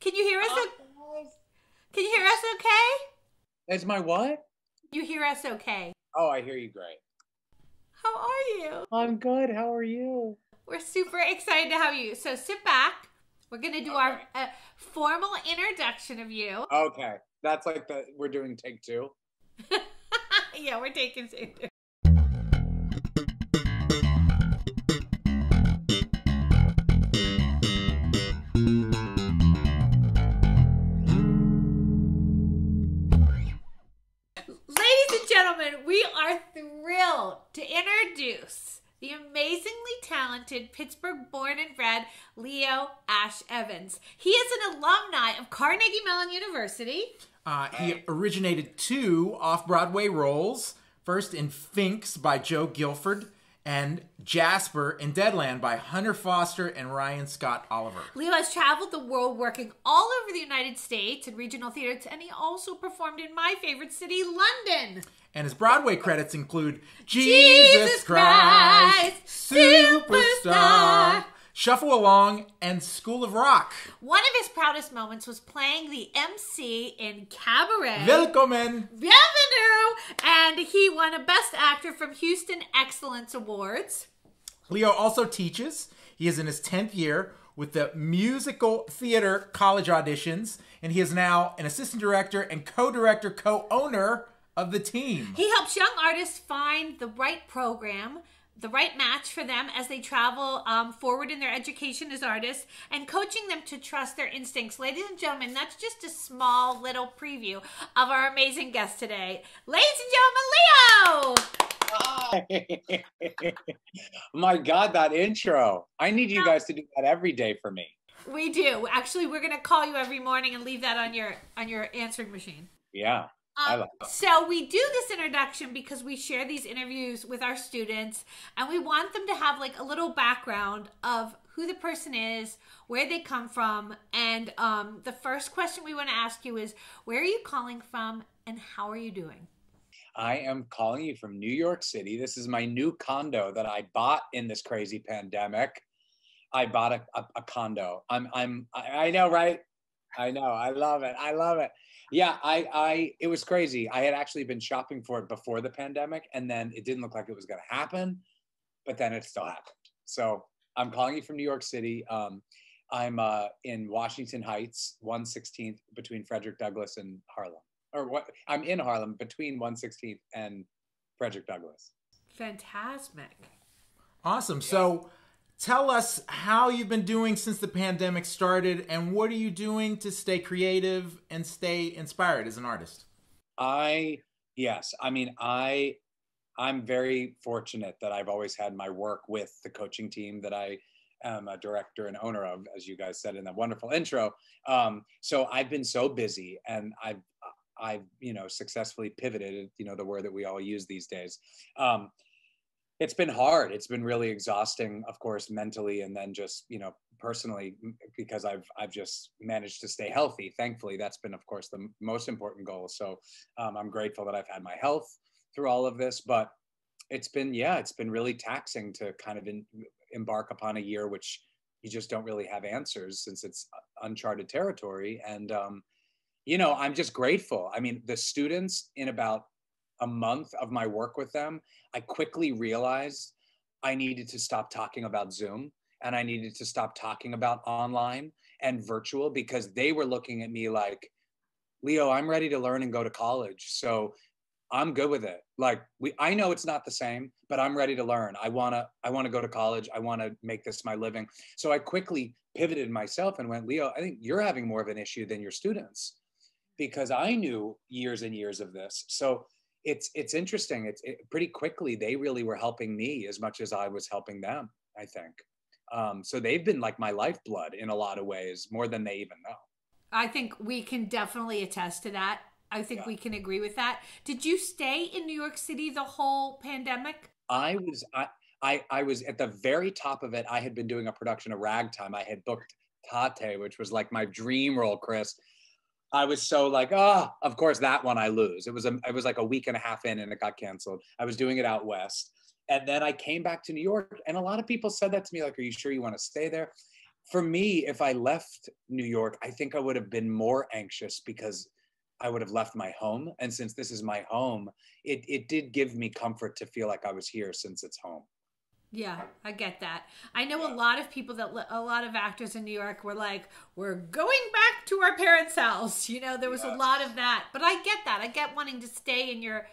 Can you hear us? o- Can you hear us okay? Is my what? You hear us okay? Oh, I hear you great. How are you? I'm good. How are you? We're super excited to have you. So sit back. We're gonna do our uh, formal introduction of you. Okay. That's like the we're doing take two. yeah, we're taking it. Amazingly talented Pittsburgh born and bred Leo Ash Evens. He is an alumni of Carnegie Mellon University. Uh, he originated two off Broadway roles first in Finks by Joe Gilford and Jasper in Deadland by Hunter Foster and Ryan Scott Oliver. Leo has traveled the world working all over the United States in regional theaters, and he also performed in my favorite city, London. And his Broadway credits include Jesus Jesus, Christ, Christ, Superstar. Superstar, Shuffle Along, and School of Rock. One of his proudest moments was playing the MC in Cabaret. Willkommen! Bienvenue! And he won a Best Actor from Houston Excellence Awards. Leo also teaches. He is in his 10th year with the musical theater college auditions, and he is now an assistant director and co director, co owner of the team. He helps young artists find the right program, the right match for them as they travel um, forward in their education as artists, and coaching them to trust their instincts. Ladies and gentlemen, that's just a small little preview of our amazing guest today. Ladies and gentlemen, Leo! my God, that intro. I need you guys to do that every day for me. We do. Actually, we're gonna call you every morning and leave that on your on your answering machine. Yeah. I Um, so we do this introduction because we share these interviews with our students and we want them to have like a little background of who the person is where they come from and um, the first question we want to ask you is where are you calling from and how are you doing I am calling you from New York City. This is my new condo that I bought in this crazy pandemic. I bought a, a, a condo. I'm I'm I know, right? I know. I love it. I love it. Yeah, I I it was crazy. I had actually been shopping for it before the pandemic and then it didn't look like it was gonna happen, but then it still happened. So I'm calling you from New York City. Um, I'm uh, in Washington Heights, 116th between Frederick Douglass and Harlem. Or what? I'm in Harlem between 116th and Frederick Douglass. fantastic Awesome. So tell us how you've been doing since the pandemic started and what are you doing to stay creative and stay inspired as an artist? I yes, I mean I I'm very fortunate that I've always had my work with the coaching team that I am a director and owner of, as you guys said in that wonderful intro. Um, so I've been so busy, and I've I've you know successfully pivoted. You know the word that we all use these days. Um, it's been hard. It's been really exhausting, of course, mentally, and then just you know personally because I've I've just managed to stay healthy. Thankfully, that's been, of course, the most important goal. So um, I'm grateful that I've had my health through all of this, but it's been yeah, it's been really taxing to kind of in, embark upon a year which you just don't really have answers since it's uncharted territory. And um, you know, I'm just grateful. I mean, the students in about a month of my work with them, I quickly realized I needed to stop talking about Zoom and I needed to stop talking about online and virtual because they were looking at me like, Leo, I'm ready to learn and go to college. So I'm good with it. Like we I know it's not the same, but I'm ready to learn. I want to I want to go to college. I want to make this my living. So I quickly pivoted myself and went, Leo, I think you're having more of an issue than your students because I knew years and years of this. So it's it's interesting. It's it, pretty quickly they really were helping me as much as I was helping them. I think. Um, so they've been like my lifeblood in a lot of ways, more than they even know. i think we can definitely attest to that i think Yeah. we can agree with that did you stay in new york city the whole pandemic I was I, I I was at the very top of it. I had been doing a production of Ragtime. I had booked Tate, which was like my dream role, Chris. I was so like, ah, of course that one I lose. It was a, it was like a week and a half in and it got canceled. I was doing it out west. And then I came back to New York and a lot of people said that to me like, are you sure you want to stay there? for me, if I left New York, I think I would have been more anxious because I would have left my home. And since this is my home, it, it did give me comfort to feel like I was here since it's home. Yeah, I get that. I know a lot of people that a lot of actors in New York were like, "We're going back to our parents' house." You know, there was yes. a lot of that. But I get that. I get wanting to stay in your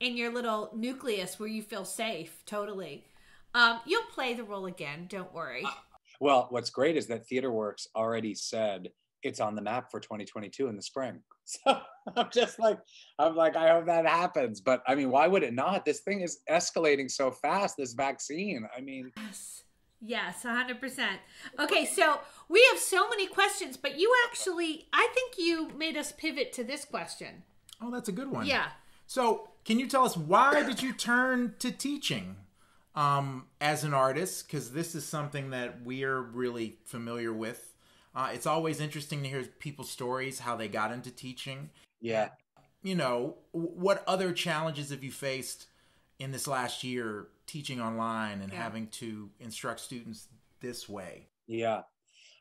in your little nucleus where you feel safe. Totally. Um, you'll play the role again. Don't worry. Uh, well, what's great is that TheaterWorks already said it's on the map for 2022 in the spring. So I'm just like, I'm like, I hope that happens. But I mean, why would it not? This thing is escalating so fast, this vaccine. I mean, yes, yes, 100%. Okay, so we have so many questions, but you actually, I think you made us pivot to this question. Oh, that's a good one. Yeah. So, can you tell us why did you turn to teaching? um, as an artist because this is something that we're really familiar with. Uh, it's always interesting to hear people's stories, how they got into teaching. Yeah. You know, what other challenges have you faced in this last year teaching online and yeah. having to instruct students this way? Yeah.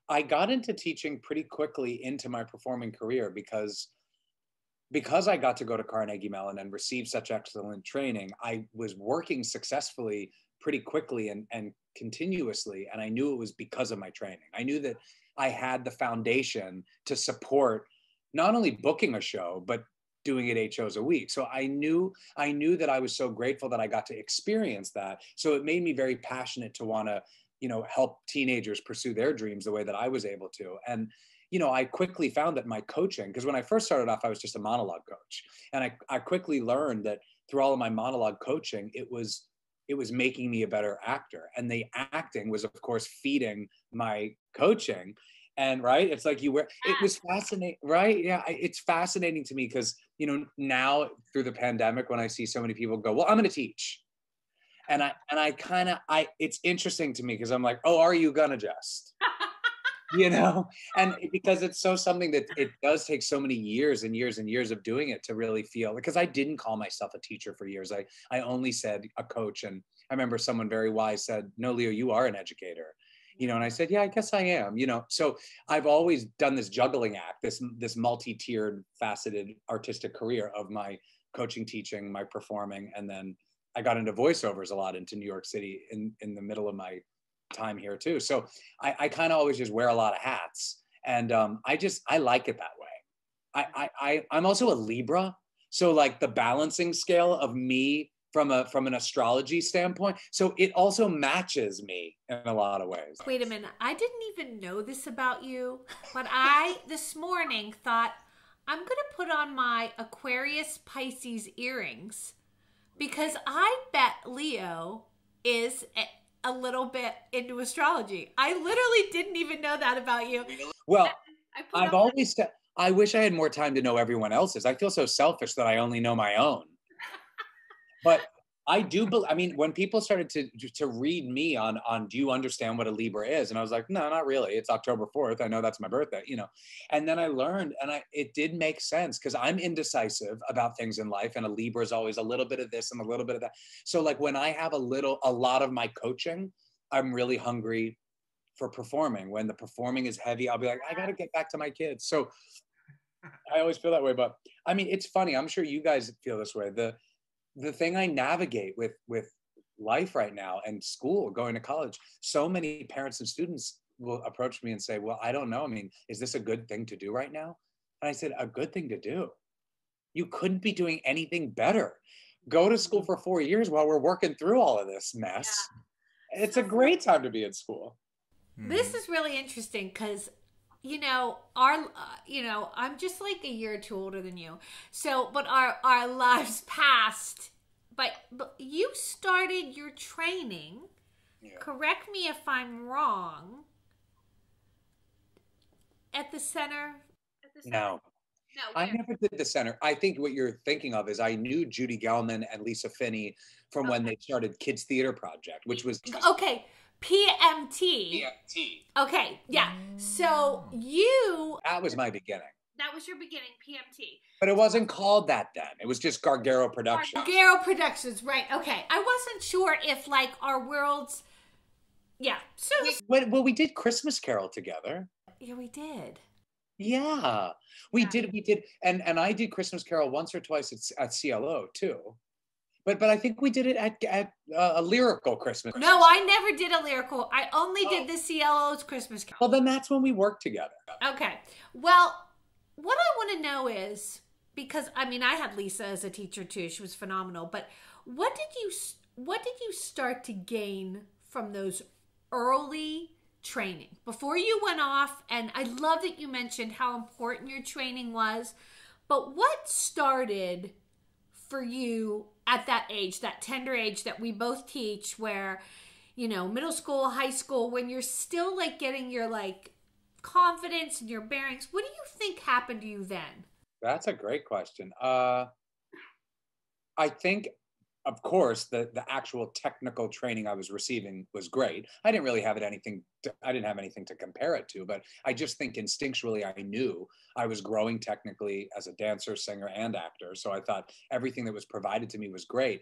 I got into teaching pretty quickly into my performing career because because I got to go to Carnegie Mellon and receive such excellent training, I was working successfully pretty quickly and, and continuously. And I knew it was because of my training. I knew that I had the foundation to support not only booking a show, but doing it eight shows a week. So I knew I knew that I was so grateful that I got to experience that. So it made me very passionate to want to, you know, help teenagers pursue their dreams the way that I was able to. And you know, I quickly found that my coaching, because when I first started off, I was just a monologue coach. And I, I quickly learned that through all of my monologue coaching, it was it was making me a better actor. And the acting was of course feeding my coaching. And right it's like you were it was fascinating right? Yeah it's fascinating to me because you know now through the pandemic when i see so many people go well i'm going to teach. And i and i kind of i it's interesting to me because i'm like oh are you gonna just you know? And because it's so something that it does take so many years and years and years of doing it to really feel because i didn't call myself a teacher for years. I i only said a coach and i remember someone very wise said no leo you are an educator. You know and i said yeah i guess i am you know? So i've always done this juggling act this this multi-tiered faceted artistic career of my coaching teaching my performing and then i got into voiceovers a lot into new york city in in the middle of my time here too. So I, I kind of always just wear a lot of hats, and um, I just I like it that way. I, I I I'm also a Libra, so like the balancing scale of me from a from an astrology standpoint. So it also matches me in a lot of ways. Wait a minute, I didn't even know this about you, but I this morning thought I'm gonna put on my Aquarius Pisces earrings because I bet Leo is a little bit into astrology. I literally didn't even know that about you. Well, I've always said, I wish I had more time to know everyone else's. I feel so selfish that I only know my own. but I do believe. I mean, when people started to to read me on on, do you understand what a Libra is? And I was like, no, not really. It's October fourth. I know that's my birthday, you know. And then I learned, and I it did make sense because I'm indecisive about things in life, and a Libra is always a little bit of this and a little bit of that. So like when I have a little, a lot of my coaching, I'm really hungry for performing. When the performing is heavy, I'll be like, I got to get back to my kids. So I always feel that way. But I mean, it's funny. I'm sure you guys feel this way. The the thing I navigate with with life right now and school, going to college, so many parents and students will approach me and say, "Well, I don't know. I mean, is this a good thing to do right now?" And I said, "A good thing to do. You couldn't be doing anything better. Go to school for 4 years while we're working through all of this mess. Yeah. It's a great time to be in school." Hmm. This is really interesting cuz you know our uh, you know i'm just like a year or two older than you so but our our lives passed but but you started your training yeah. correct me if i'm wrong at the center at the center no no, I never did the center. I think what you're thinking of is I knew Judy Gelman and Lisa Finney from okay. when they started Kids Theater Project, which was okay. PMT. PMT. Okay, yeah. So mm. you. That was my beginning. That was your beginning, PMT. But it wasn't called that then. It was just Gargaro Productions. Gargaro Productions, right. Okay. I wasn't sure if, like, our worlds yeah. So Well, well, we did Christmas Carol together. yeah, we did. Yeah, we Yeah. did. We did, and and I did Christmas Carol once or twice at, at CLO too. But but I think we did it at at uh, a lyrical Christmas. No, I never did a lyrical. I only Oh. did the CLO's Christmas. Well, then that's when we worked together. Okay. Well, what I want to know is because I mean I had Lisa as a teacher too. She was phenomenal. But what did you what did you start to gain from those early training before you went off? And I love that you mentioned how important your training was. But what started for you at that age, that tender age that we both teach, where you know, middle school, high school, when you're still like getting your like confidence and your bearings, what do you think happened to you then? That's a great question. Uh, I think, of course, the the actual technical training I was receiving was great. I didn't really have it anything. To, I didn't have anything to compare it to, but I just think instinctually I knew I was growing technically as a dancer, singer, and actor. So I thought everything that was provided to me was great.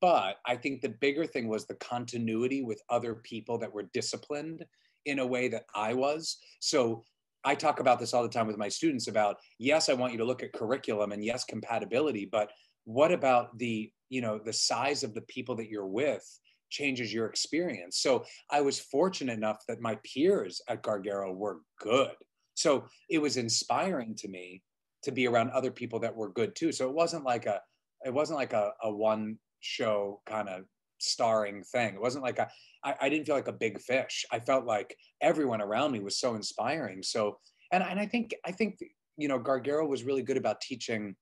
But I think the bigger thing was the continuity with other people that were disciplined in a way that I was. So I talk about this all the time with my students about yes, I want you to look at curriculum and yes, compatibility, but what about the, you know, the size of the people that you're with changes your experience. So I was fortunate enough that my peers at Gargaro were good. So it was inspiring to me to be around other people that were good too. So it wasn't like a it wasn't like a, a one show kind of starring thing. It wasn't like a I, I didn't feel like a big fish. I felt like everyone around me was so inspiring. So and and I think I think you know Gargaro was really good about teaching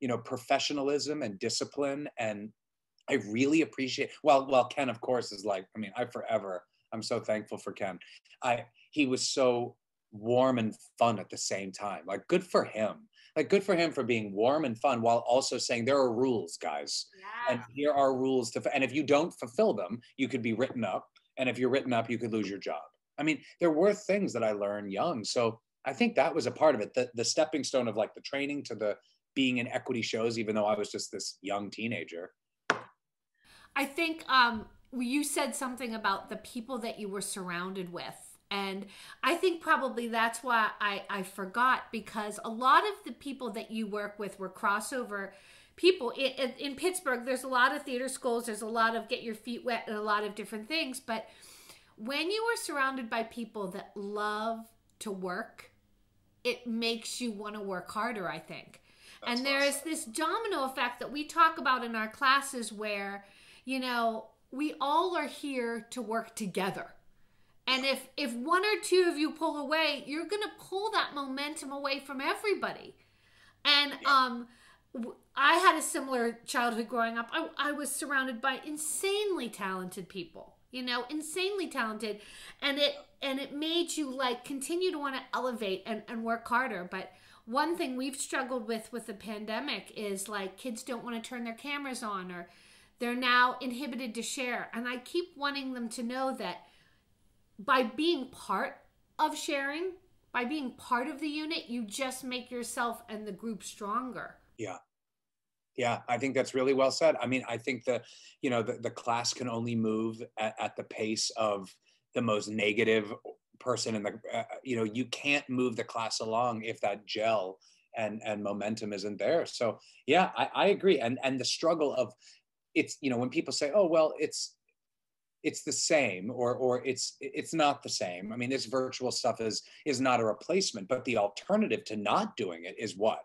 you know professionalism and discipline and I really appreciate well well Ken of course is like I mean I forever I'm so thankful for Ken. I he was so warm and fun at the same time. Like good for him. Like good for him for being warm and fun while also saying there are rules guys yeah. and here are rules to and if you don't fulfill them you could be written up and if you're written up you could lose your job i mean there were things that i learned young so i think that was a part of it the, the stepping stone of like the training to the being in equity shows even though i was just this young teenager I think um, you said something about the people that you were surrounded with. And I think probably that's why I, I forgot because a lot of the people that you work with were crossover people. In, in, in Pittsburgh, there's a lot of theater schools, there's a lot of get your feet wet and a lot of different things. But when you are surrounded by people that love to work, it makes you want to work harder, I think. That's and there is this domino effect that we talk about in our classes where, you know, we all are here to work together. And if if one or two of you pull away, you're going to pull that momentum away from everybody. And um I had a similar childhood growing up. I, I was surrounded by insanely talented people, you know, insanely talented. And it and it made you like continue to want to elevate and, and work harder. But one thing we've struggled with with the pandemic is like kids don't want to turn their cameras on or they're now inhibited to share. And I keep wanting them to know that by being part of sharing, by being part of the unit, you just make yourself and the group stronger. yeah yeah i think that's really well said i mean i think the you know the, the class can only move at, at the pace of the most negative person in the uh, you know you can't move the class along if that gel and and momentum isn't there. So yeah i, I agree. And and the struggle of it's you know when people say oh well it's it's the same or or it's it's not the same. I mean this virtual stuff is is not a replacement but the alternative to not doing it is what?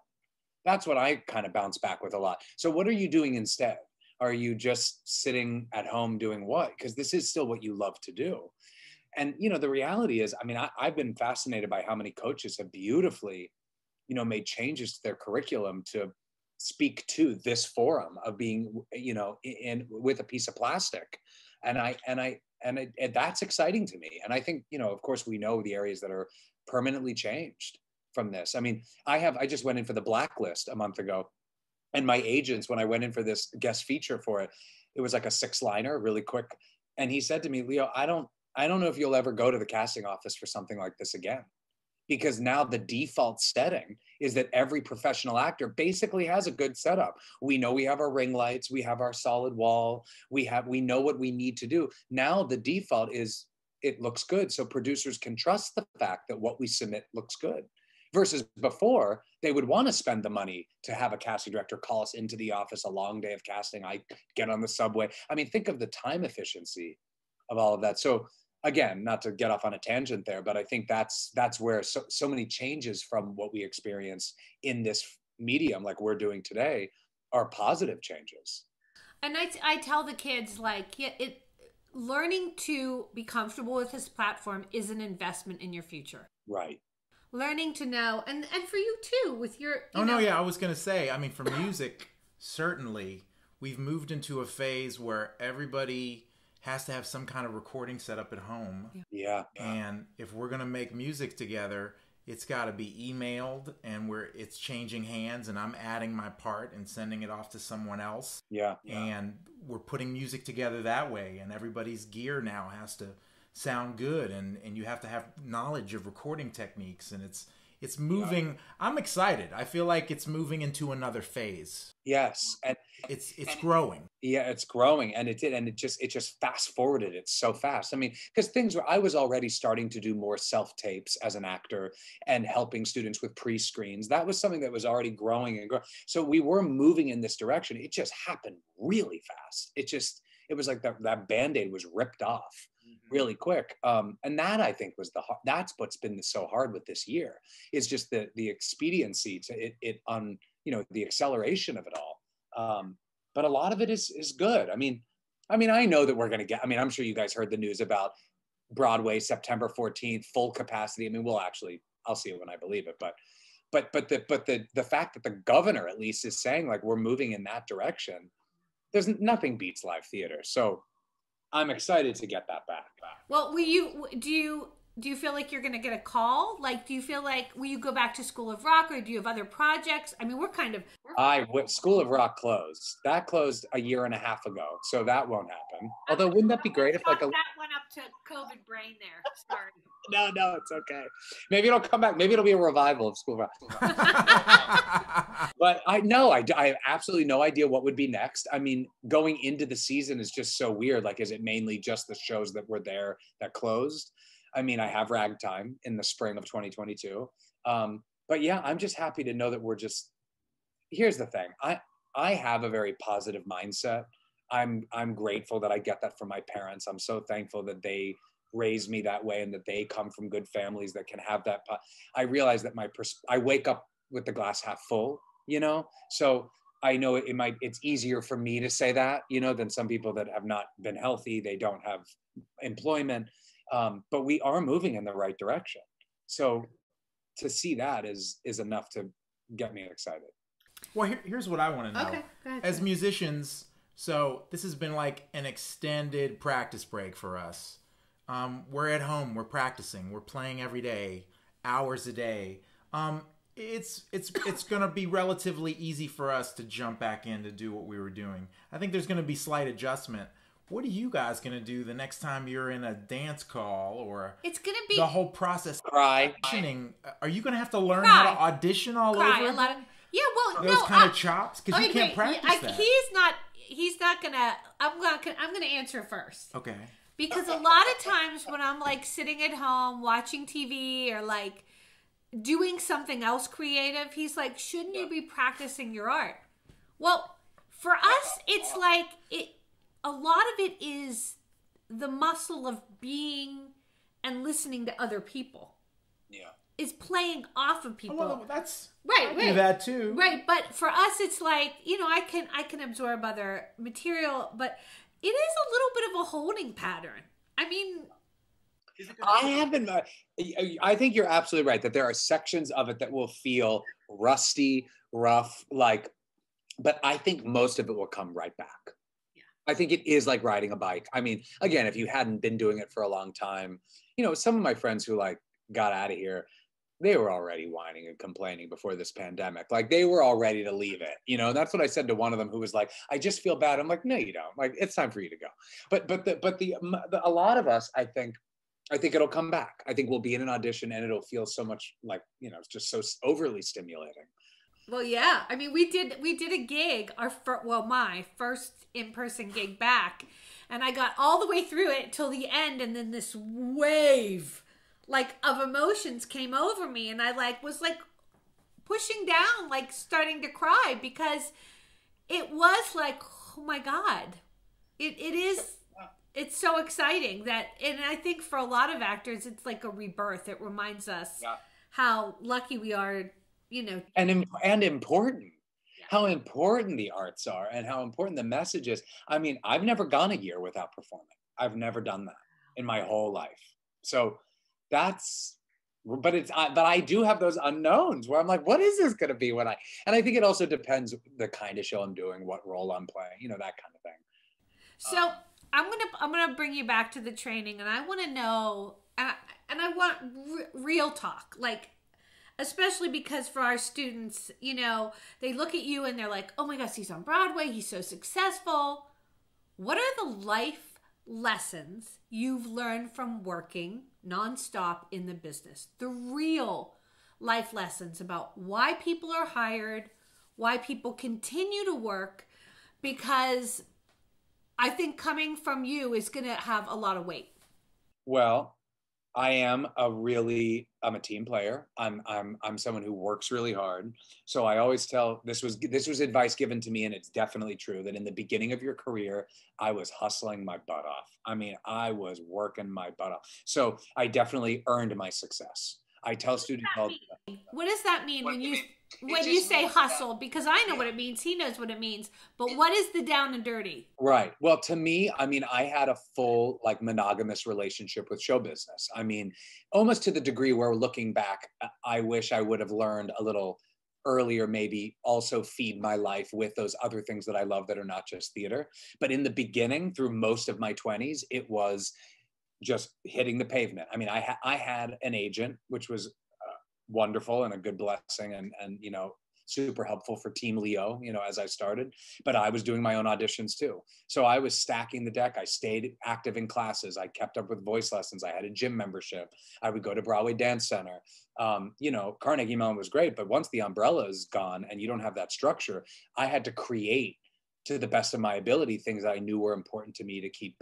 That's what i kind of bounce back with a lot. So what are you doing instead? Are you just sitting at home doing what? Because this is still what you love to do and you know the reality is i mean I, i've been fascinated by how many coaches have beautifully you know made changes to their curriculum to speak to this forum of being you know in with a piece of plastic. And i and i and, it, and that's exciting to me. And i think you know of course we know the areas that are permanently changed from this. I mean i have i just went in for the blacklist a month ago and my agents when i went in for this guest feature for it it was like a six liner really quick. And he said to me leo i don't i don't know if you'll ever go to the casting office for something like this again because now the default setting is that every professional actor basically has a good setup. We know we have our ring lights, we have our solid wall, we have we know what we need to do. Now the default is it looks good so producers can trust the fact that what we submit looks good. Versus before, they would want to spend the money to have a casting director call us into the office a long day of casting. I get on the subway. I mean, think of the time efficiency of all of that. So again, not to get off on a tangent there, but I think that's that's where so, so many changes from what we experience in this medium, like we're doing today, are positive changes. And I, I tell the kids like yeah, it learning to be comfortable with this platform is an investment in your future. Right. Learning to know, and and for you too, with your. You oh know, no, yeah, I was gonna say. I mean, for music, certainly we've moved into a phase where everybody has to have some kind of recording set up at home. Yeah. And if we're gonna make music together, it's got to be emailed, and we're it's changing hands, and I'm adding my part and sending it off to someone else. Yeah. And we're putting music together that way, and everybody's gear now has to sound good, and and you have to have knowledge of recording techniques, and it's it's moving. I'm excited. I feel like it's moving into another phase. Yes, and it's it's growing. Yeah, it's growing, and it did, and it just it just fast forwarded it so fast. I mean, because things were I was already starting to do more self tapes as an actor and helping students with pre screens. That was something that was already growing and growing. So we were moving in this direction. It just happened really fast. It just it was like that that band aid was ripped off really quick. Um, and that I think was the that's what's been so hard with this year is just the the expediency to it it on you know the acceleration of it all. Um, but a lot of it is is good. I mean, I mean, I know that we're gonna get. I mean, I'm sure you guys heard the news about Broadway September 14th, full capacity. I mean, we'll actually I'll see it when I believe it, but but but the but the the fact that the governor at least is saying like we're moving in that direction there's nothing beats live theater so I'm excited to get that back. Well, will you do you do you feel like you're going to get a call? Like, do you feel like will you go back to School of Rock, or do you have other projects? I mean, we're kind of. We're I School of Rock closed. That closed a year and a half ago, so that won't happen. Although, wouldn't that be great if like a that went up to COVID brain there? Sorry. no, no, it's okay. Maybe it'll come back. Maybe it'll be a revival of School of Rock. but I know I, I have absolutely no idea what would be next. I mean, going into the season is just so weird. Like, is it mainly just the shows that were there that closed? I mean, I have ragtime in the spring of 2022. Um, but yeah, I'm just happy to know that we're just. Here's the thing. I I have a very positive mindset. I'm I'm grateful that I get that from my parents. I'm so thankful that they raised me that way and that they come from good families that can have that. I realize that my pers- I wake up with the glass half full, you know. So I know it, it might it's easier for me to say that, you know, than some people that have not been healthy. They don't have employment um, but we are moving in the right direction. So to see that is is enough to get me excited. Well here, here's what i want to know. Okay, as musicians so this has been like an extended practice break for us. Um, we're at home we're practicing we're playing every day hours a day. Um, it's it's it's gonna be relatively easy for us to jump back in to do what we were doing. I think there's gonna be slight adjustment what are you guys gonna do the next time you're in a dance call or it's gonna be the whole process? Cry. Auditioning. Are you gonna have to learn Cry. how to audition all cry over? a lot of yeah well those no kind I- of chops? Because you can't wait, practice I- that. he's not he's not gonna i'm gonna i'm gonna answer first. Okay. Because a lot of times when i'm like sitting at home watching tv or like doing something else creative he's like shouldn't you be practicing your art? Well for us it's like it a lot of it is the muscle of being and listening to other people yeah is playing off of people well that's Right, I right. do that too Right, but for us it's like, you know, I can I can absorb other material, but it is a little bit of a holding pattern. I mean, I haven't. uh, I think you're absolutely right that there are sections of it that will feel rusty, rough, like, but I think most of it will come right back. I think it is like riding a bike. I mean, again, if you hadn't been doing it for a long time, you know, some of my friends who like got out of here, they were already whining and complaining before this pandemic. Like they were all ready to leave it. You know, that's what I said to one of them who was like, "I just feel bad." I'm like, "No, you don't. Like it's time for you to go." But but the but the, the a lot of us, I think, I think it'll come back. I think we'll be in an audition and it'll feel so much like, you know, it's just so overly stimulating. Well, yeah. I mean, we did we did a gig, our fir- well, my first in-person gig back, and I got all the way through it till the end and then this wave like of emotions came over me and I like was like pushing down, like starting to cry because it was like, oh my God. It it is it's so exciting that and I think for a lot of actors it's like a rebirth. It reminds us Yeah. how lucky we are, you know. And im- and important. How important the arts are and how important the message is. I mean, I've never gone a year without performing. I've never done that in my whole life. So that's but it's I but I do have those unknowns where I'm like, what is this going to be when I? And I think it also depends the kind of show I'm doing, what role I'm playing, you know, that kind of thing. So um, I'm gonna I'm gonna bring you back to the training, and I want to know, and I, and I want r- real talk, like especially because for our students, you know, they look at you and they're like, oh my gosh, he's on Broadway, he's so successful. What are the life lessons you've learned from working nonstop in the business? The real life lessons about why people are hired, why people continue to work, because I think coming from you is going to have a lot of weight. Well, I am a really I'm a team player. I'm I'm I'm someone who works really hard. So I always tell this was this was advice given to me and it's definitely true that in the beginning of your career I was hustling my butt off. I mean, I was working my butt off. So I definitely earned my success. I tell students all What does that mean when you you mean? When you say means that- hustle? Because I know what it means. He knows what it means. But what is the down and dirty? Right. Well, to me, I mean, I had a full like monogamous relationship with show business. I mean, almost to the degree where looking back, I- I wish I would have learned a little earlier, maybe also feed my life with those other things that I love that are not just theater. But in the beginning, through most of my 20s, it was just hitting the pavement. I mean, I, ha- I had an agent, which was uh, wonderful and a good blessing and, and, you know, super helpful for Team Leo, you know, as I started. But I was doing my own auditions too. So I was stacking the deck. I stayed active in classes. I kept up with voice lessons. I had a gym membership. I would go to Broadway Dance Center. Um, you know, Carnegie Mellon was great, but once the umbrella is gone and you don't have that structure, I had to create to the best of my ability things that I knew were important to me to keep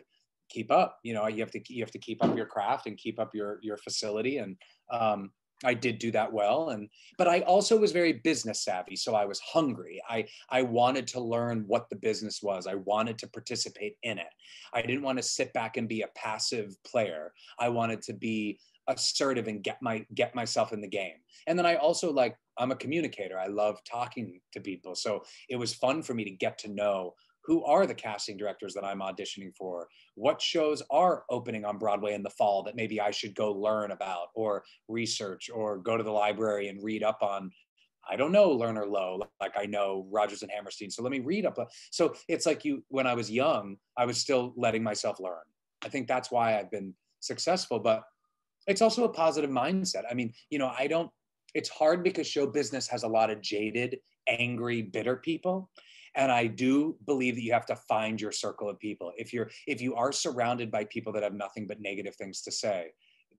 keep up. You know, you have to you have to keep up your craft and keep up your your facility and um, I did do that well and but I also was very business savvy so I was hungry. I I wanted to learn what the business was. I wanted to participate in it. I didn't want to sit back and be a passive player. I wanted to be assertive and get my get myself in the game. And then I also like I'm a communicator. I love talking to people. So it was fun for me to get to know who are the casting directors that I'm auditioning for? What shows are opening on Broadway in the fall that maybe I should go learn about or research or go to the library and read up on? I don't know Lerner Loewe like I know Rodgers and Hammerstein. So let me read up. So it's like you, when I was young, I was still letting myself learn. I think that's why I've been successful, but it's also a positive mindset. I mean, you know, I don't, it's hard because show business has a lot of jaded, angry, bitter people and i do believe that you have to find your circle of people. If you're if you are surrounded by people that have nothing but negative things to say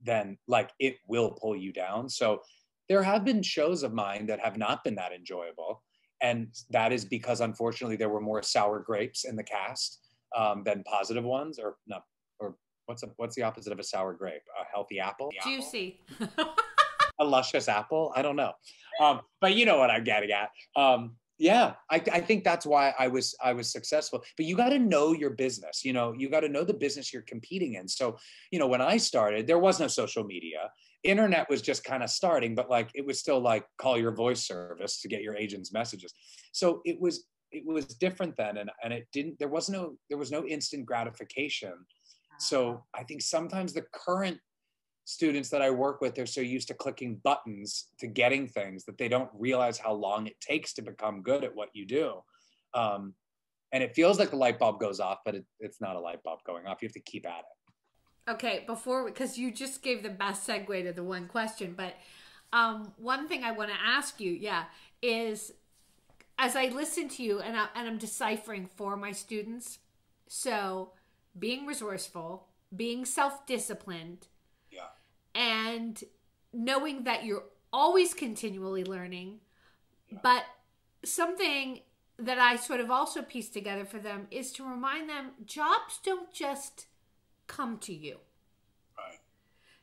then like it will pull you down. So there have been shows of mine that have not been that enjoyable. And that is because unfortunately there were more sour grapes in the cast um, than positive ones or not or what's a, what's the opposite of a sour grape? A healthy apple? Juicy. a luscious apple? I don't know. Um, but you know what i'm getting at. Um, yeah I, I think that's why i was i was successful but you got to know your business you know you got to know the business you're competing in. So you know when i started there was no social media. Internet was just kind of starting but like it was still like call your voice service to get your agent's messages. So it was it was different then and, and it didn't there was no there was no instant gratification. So ah. i think sometimes the current students that I work with, they're so used to clicking buttons to getting things that they don't realize how long it takes to become good at what you do. Um, and it feels like the light bulb goes off, but it, it's not a light bulb going off. You have to keep at it. Okay, before because you just gave the best segue to the one question, but um, one thing I want to ask you, yeah, is as I listen to you and, I, and I'm deciphering for my students, so being resourceful, being self disciplined, and knowing that you're always continually learning. But something that I sort of also pieced together for them is to remind them jobs don't just come to you. Right.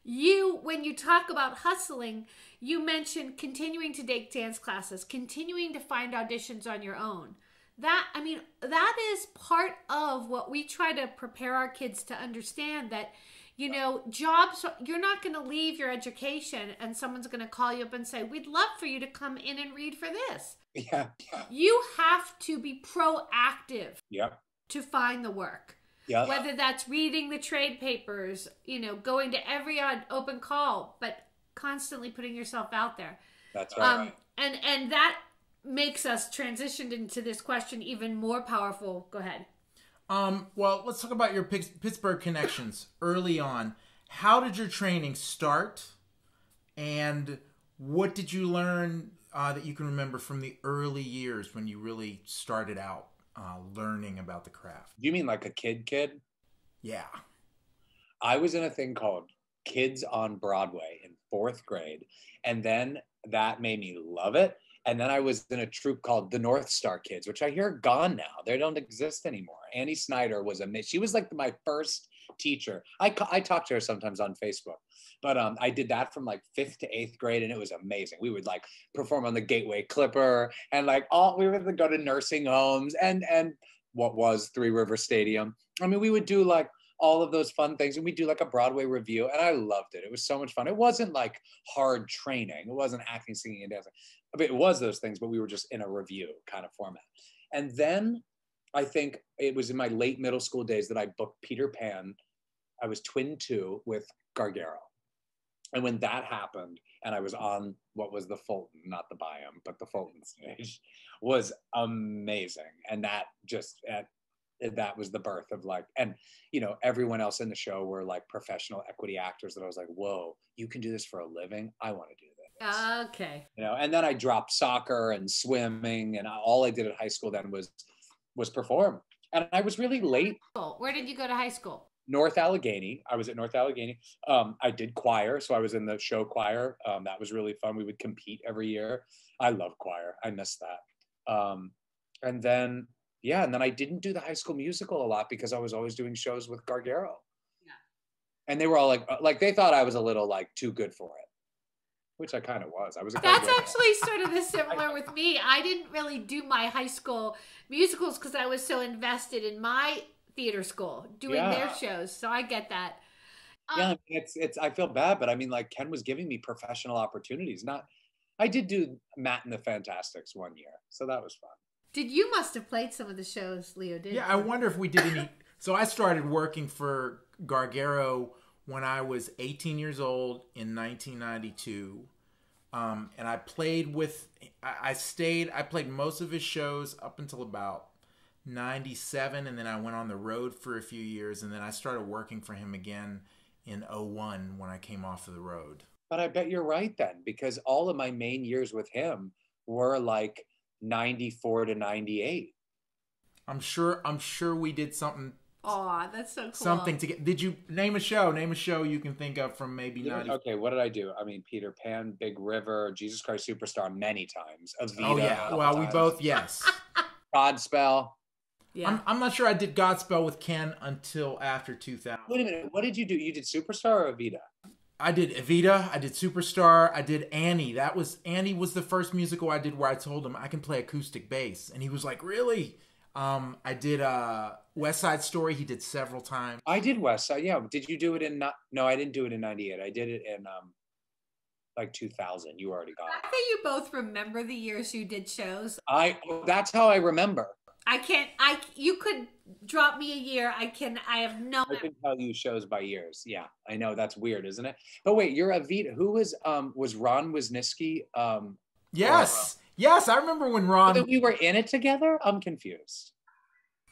You, when you talk about hustling, you mentioned continuing to take dance classes, continuing to find auditions on your own. That, I mean, that is part of what we try to prepare our kids to understand that, you know, jobs, you're not going to leave your education and someone's going to call you up and say, We'd love for you to come in and read for this. Yeah. yeah. You have to be proactive Yep. to find the work Yeah. whether that's reading the trade papers, you know, going to every odd open call, but constantly putting yourself out there. That's right. Um, and and that makes us transitioned into this question even more powerful. Go ahead. Um, well, let's talk about your Pittsburgh connections early on. How did your training start, and what did you learn uh, that you can remember from the early years when you really started out uh, learning about the craft? you mean like a kid kid? Yeah. I was in a thing called Kids on Broadway in fourth grade. And then that made me love it. And then I was in a troupe called the North Star Kids, which I hear are gone now. They don't exist anymore. Annie Snyder was a. She was like my first teacher. I, I talk to her sometimes on Facebook, but um, I did that from like fifth to eighth grade, and it was amazing. We would like perform on the Gateway Clipper, and like all we would go to nursing homes and and what was Three River Stadium. I mean, we would do like all of those fun things and we do like a broadway revue and i loved it it was so much fun it wasn't like hard training it wasn't acting singing and dancing but it was those things but we were just in a revue kind of format. And then i think it was in my late middle school days that i booked peter pan. I was twin two with gargaro. And when that happened and i was on what was the fulton not the Byham but the fulton stage was amazing. And that just uh, that was the birth of like and you know everyone else in the show were like professional equity actors that i was like whoa you can do this for a living? I want to do Okay. you know and then i dropped soccer and swimming and all i did at high school then was was perform. And i was really late. Where did you go to high school? north allegheny. I was at north allegheny. Um, i did choir so i was in the show choir. Um, that was really fun. We would compete every year. I love choir. I miss that. Um, and then yeah and then i didn't do the high school musical a lot because i was always doing shows with gargaro. Yeah. and they were all like like they thought i was a little like too good for it which i kind of was i was a That's Gargaro. actually sort of the similar with me. I didn't really do my high school musicals because I was so invested in my theater school doing their shows. So I get that. Um, yeah it's it's i feel bad but i mean like ken was giving me professional opportunities not i did do matt and the fantasticks one year so that was fun Did you must have played some of the shows, Leo? Did Yeah, I wonder if we did any. So I started working for Gargaro when I was 18 years old in 1992, um, and I played with. I, I stayed. I played most of his shows up until about 97, and then I went on the road for a few years, and then I started working for him again in 01 when I came off of the road. But I bet you're right then, because all of my main years with him were like 94 to 98. I'm sure. I'm sure we did something. Aw, that's so cool. Something to get. Did you name a show? Name a show you can think of from maybe Yeah, 90. Okay, what did I do? I mean, Peter Pan, Big River, Jesus Christ Superstar many times. Evita, Oh yeah. couple Well, we both yes. Godspell. Yeah. I'm, I'm not sure I did Godspell with Ken until after 2000. Wait a minute, what did you do? You did Superstar or Evita? I did Evita, I did Superstar, I did Annie. That was Annie was the first musical I did where I told him I can play acoustic bass, and he was like, "Really?" Um, I did uh, West Side Story. He did several times. I did West Side. Yeah. Did you do it in not? No, I didn't do it in '98. I did it in um, like 2000. You already got I think you both remember the years you did shows. I. oh, That's how I remember. I can't. I you could drop me a year. I can. I have no. I can tell you shows by years. Yeah, I know that's weird, isn't it? But wait, you're Evita. Who was um was Ron Wisniewski? Um, Yes, yes, I remember when Ron. that we were in it together. I'm confused.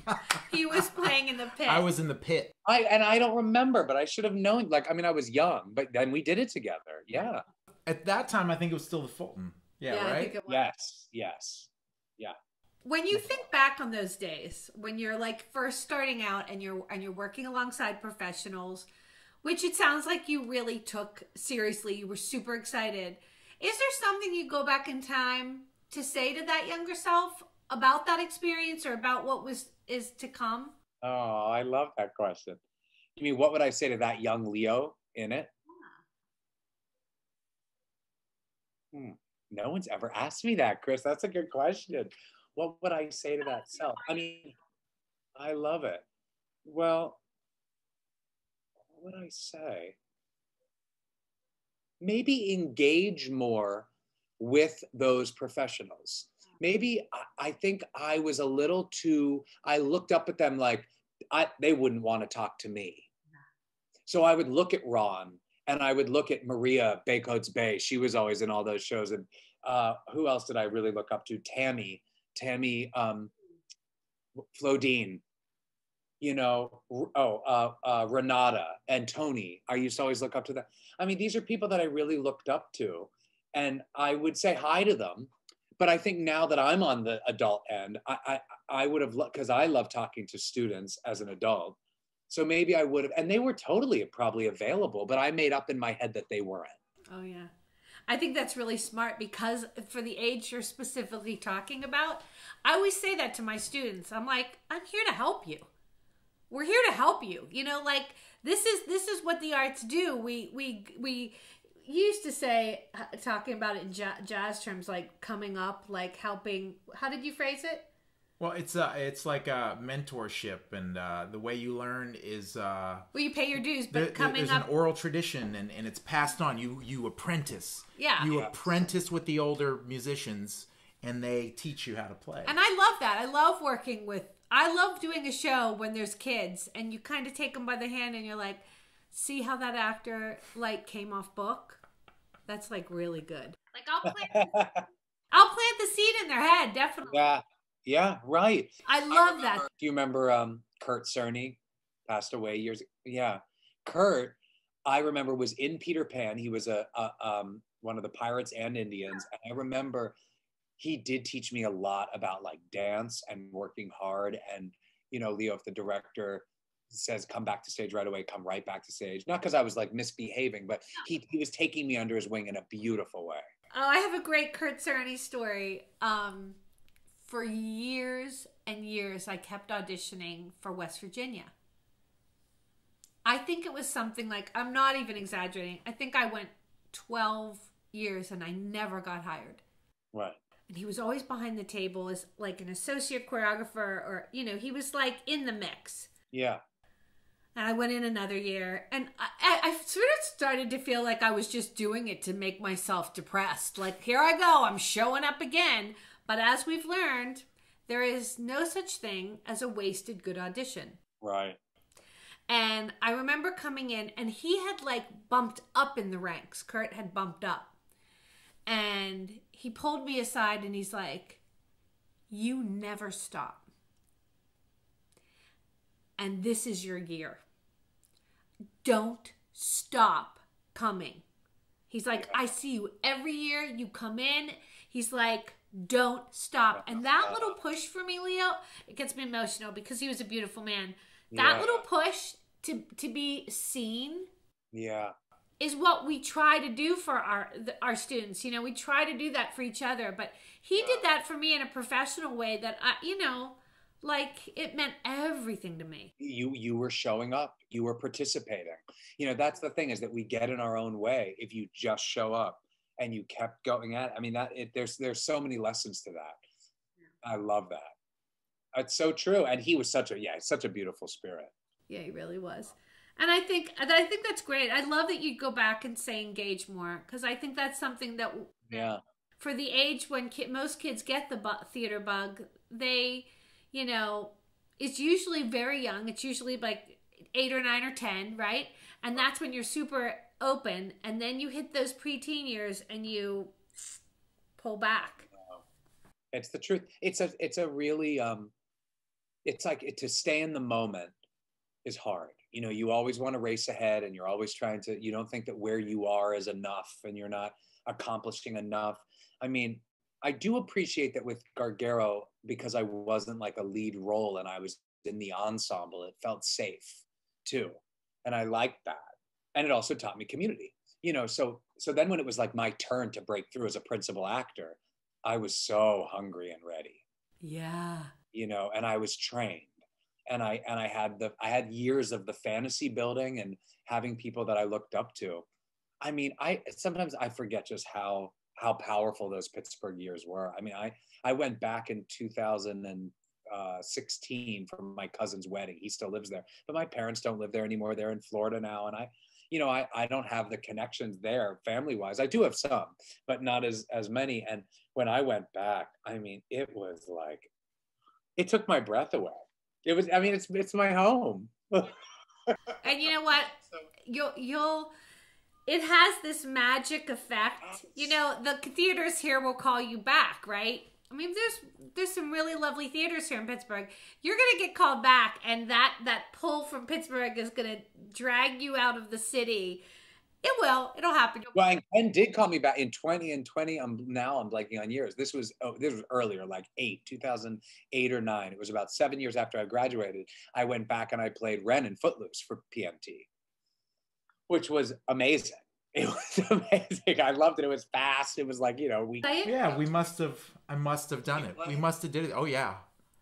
He was playing in the pit. I was in the pit. I and I don't remember, but I should have known. Like, I mean, I was young, but then we did it together. Yeah. At that time, I think it was still the Fulton. Yeah, I right. think it was. Yes. Yes. When you think back on those days, when you're like first starting out and you're and you're working alongside professionals, which it sounds like you really took seriously. You were super excited. Is there something you go back in time to say to that younger self about that experience or about what was is to come? Oh, I love that question. You mean what would I say to that young Leo in it? Hmm. No one's ever asked me that, Chris. That's a good question. What would I say to that self? I mean, I love it. Well, what would I say? Maybe engage more with those professionals. Maybe I think I was a little too, I looked up at them like I, they wouldn't want to talk to me. So I would look at Ron and I would look at Maria Baycoats Bay. She was always in all those shows. And uh, who else did I really look up to? Tammy, Tammy um, Flodine, you know, oh, uh, uh, Renata and Tony. I used to always look up to them. I mean, these are people that I really looked up to. And I would say hi to them. But I think now that I'm on the adult end, I, I, I would have, because I love talking to students as an adult. So maybe I would have, and they were totally probably available, but I made up in my head that they weren't. Oh, yeah. I think that's really smart because for the age you're specifically talking about, I always say that to my students. I'm like, I'm here to help you. We're here to help you. You know, like this is this is what the arts do. We we we used to say talking about it in jazz terms like coming up, like helping. How did you phrase it? Well, it's uh, it's like a mentorship, and uh, the way you learn is uh, well, you pay your dues, but there, coming there's up, an oral tradition, and, and it's passed on. You you apprentice, yeah, you apprentice with the older musicians, and they teach you how to play. And I love that. I love working with. I love doing a show when there's kids, and you kind of take them by the hand, and you're like, see how that actor like came off book. That's like really good. Like I'll plant, I'll plant the seed in their head, definitely. Yeah. Yeah, right. I love I that. Do you remember um, Kurt Cerny passed away years? Yeah, Kurt. I remember was in Peter Pan. He was a, a um, one of the pirates and Indians, and I remember he did teach me a lot about like dance and working hard. And you know, Leo, if the director says come back to stage right away, come right back to stage. Not because I was like misbehaving, but he he was taking me under his wing in a beautiful way. Oh, I have a great Kurt Cerny story. Um, for years and years, I kept auditioning for West Virginia. I think it was something like, I'm not even exaggerating. I think I went 12 years and I never got hired. Right. And he was always behind the table as like an associate choreographer or, you know, he was like in the mix. Yeah. And I went in another year and I, I sort of started to feel like I was just doing it to make myself depressed. Like, here I go, I'm showing up again. But as we've learned, there is no such thing as a wasted good audition. Right. And I remember coming in and he had like bumped up in the ranks. Kurt had bumped up. And he pulled me aside and he's like, You never stop. And this is your year. Don't stop coming. He's like, I see you every year. You come in. He's like, don't stop. And that little push for me, Leo, it gets me emotional because he was a beautiful man. That yeah. little push to to be seen. Yeah. Is what we try to do for our our students. You know, we try to do that for each other, but he did that for me in a professional way that I, you know, like it meant everything to me. You you were showing up. You were participating. You know, that's the thing is that we get in our own way if you just show up and you kept going at it. I mean, that it, there's there's so many lessons to that. Yeah. I love that. It's so true. And he was such a yeah, such a beautiful spirit. Yeah, he really was. And I think I think that's great. I love that you go back and say engage more because I think that's something that yeah for the age when ki- most kids get the bu- theater bug, they you know it's usually very young. It's usually like eight or nine or ten, right? And that's when you're super open and then you hit those preteen years and you pull back. It's the truth. It's a it's a really um it's like it, to stay in the moment is hard. You know you always want to race ahead and you're always trying to you don't think that where you are is enough and you're not accomplishing enough. I mean i do appreciate that with gargaro because i wasn't like a lead role and i was in the ensemble it felt safe too and i liked that and it also taught me community. You know, so so then when it was like my turn to break through as a principal actor, I was so hungry and ready. Yeah. You know, and I was trained. And I and I had the I had years of the fantasy building and having people that I looked up to. I mean, I sometimes I forget just how how powerful those Pittsburgh years were. I mean, I I went back in 2016 for my cousin's wedding. He still lives there, but my parents don't live there anymore. They're in Florida now, and I, you know, I I don't have the connections there family wise. I do have some, but not as as many. And when I went back, I mean, it was like, it took my breath away. It was. I mean, it's it's my home. and you know what? You'll you'll it has this magic effect. You know, the theaters here will call you back, right? I mean, there's there's some really lovely theaters here in Pittsburgh. You're gonna get called back, and that that pull from Pittsburgh is gonna drag you out of the city. It will. It'll happen. Well, and Ken did call me back in 20 and 20. I'm now I'm blanking on years. This was oh, this was earlier, like eight, 2008 or nine. It was about seven years after I graduated. I went back and I played Ren in Footloose for PMT which was amazing. It was amazing. I loved it. It was fast. It was like you know we. Yeah, we must have. I must have done it. We must have did it. Oh yeah.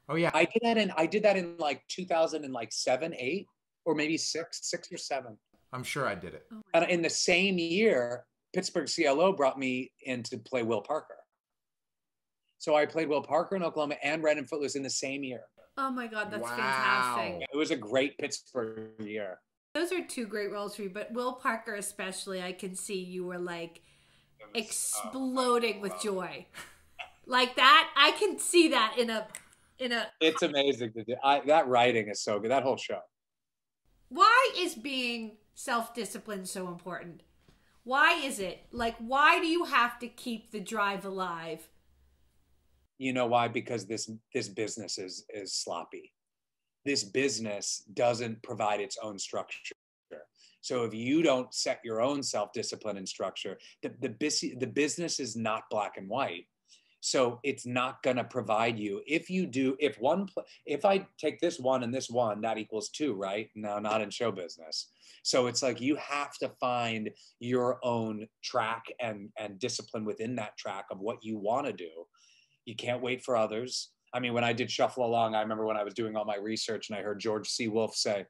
Oh yeah. I did that in. I did that in like 2000 and like seven, eight, or maybe six, six or seven. I'm sure I did it. Oh and in the same year, Pittsburgh CLO brought me in to play Will Parker. So I played Will Parker in Oklahoma and Ren and Footloose in the same year. Oh my God, that's Wow. fantastic. It was a great Pittsburgh year. Those are two great roles for you, but Will Parker especially, I can see you were like uh, exploding with joy. Like that, I can see that in a in a It's amazing to do. I, that writing is so good. That whole show. why is being self-disciplined so important? Why is it? Like why do you have to keep the drive alive? You know why? Because this this business is is sloppy. This business doesn't provide its own structure. So if you don't set your own self discipline and structure, the the, busy, the business is not black and white. So it's not going to provide you. If you do, if one, if I take this one and this one, that equals two, right? No, not in show business. So it's like you have to find your own track and and discipline within that track of what you want to do. You can't wait for others. I mean, when I did Shuffle Along, I remember when I was doing all my research and I heard George C. Wolfe say,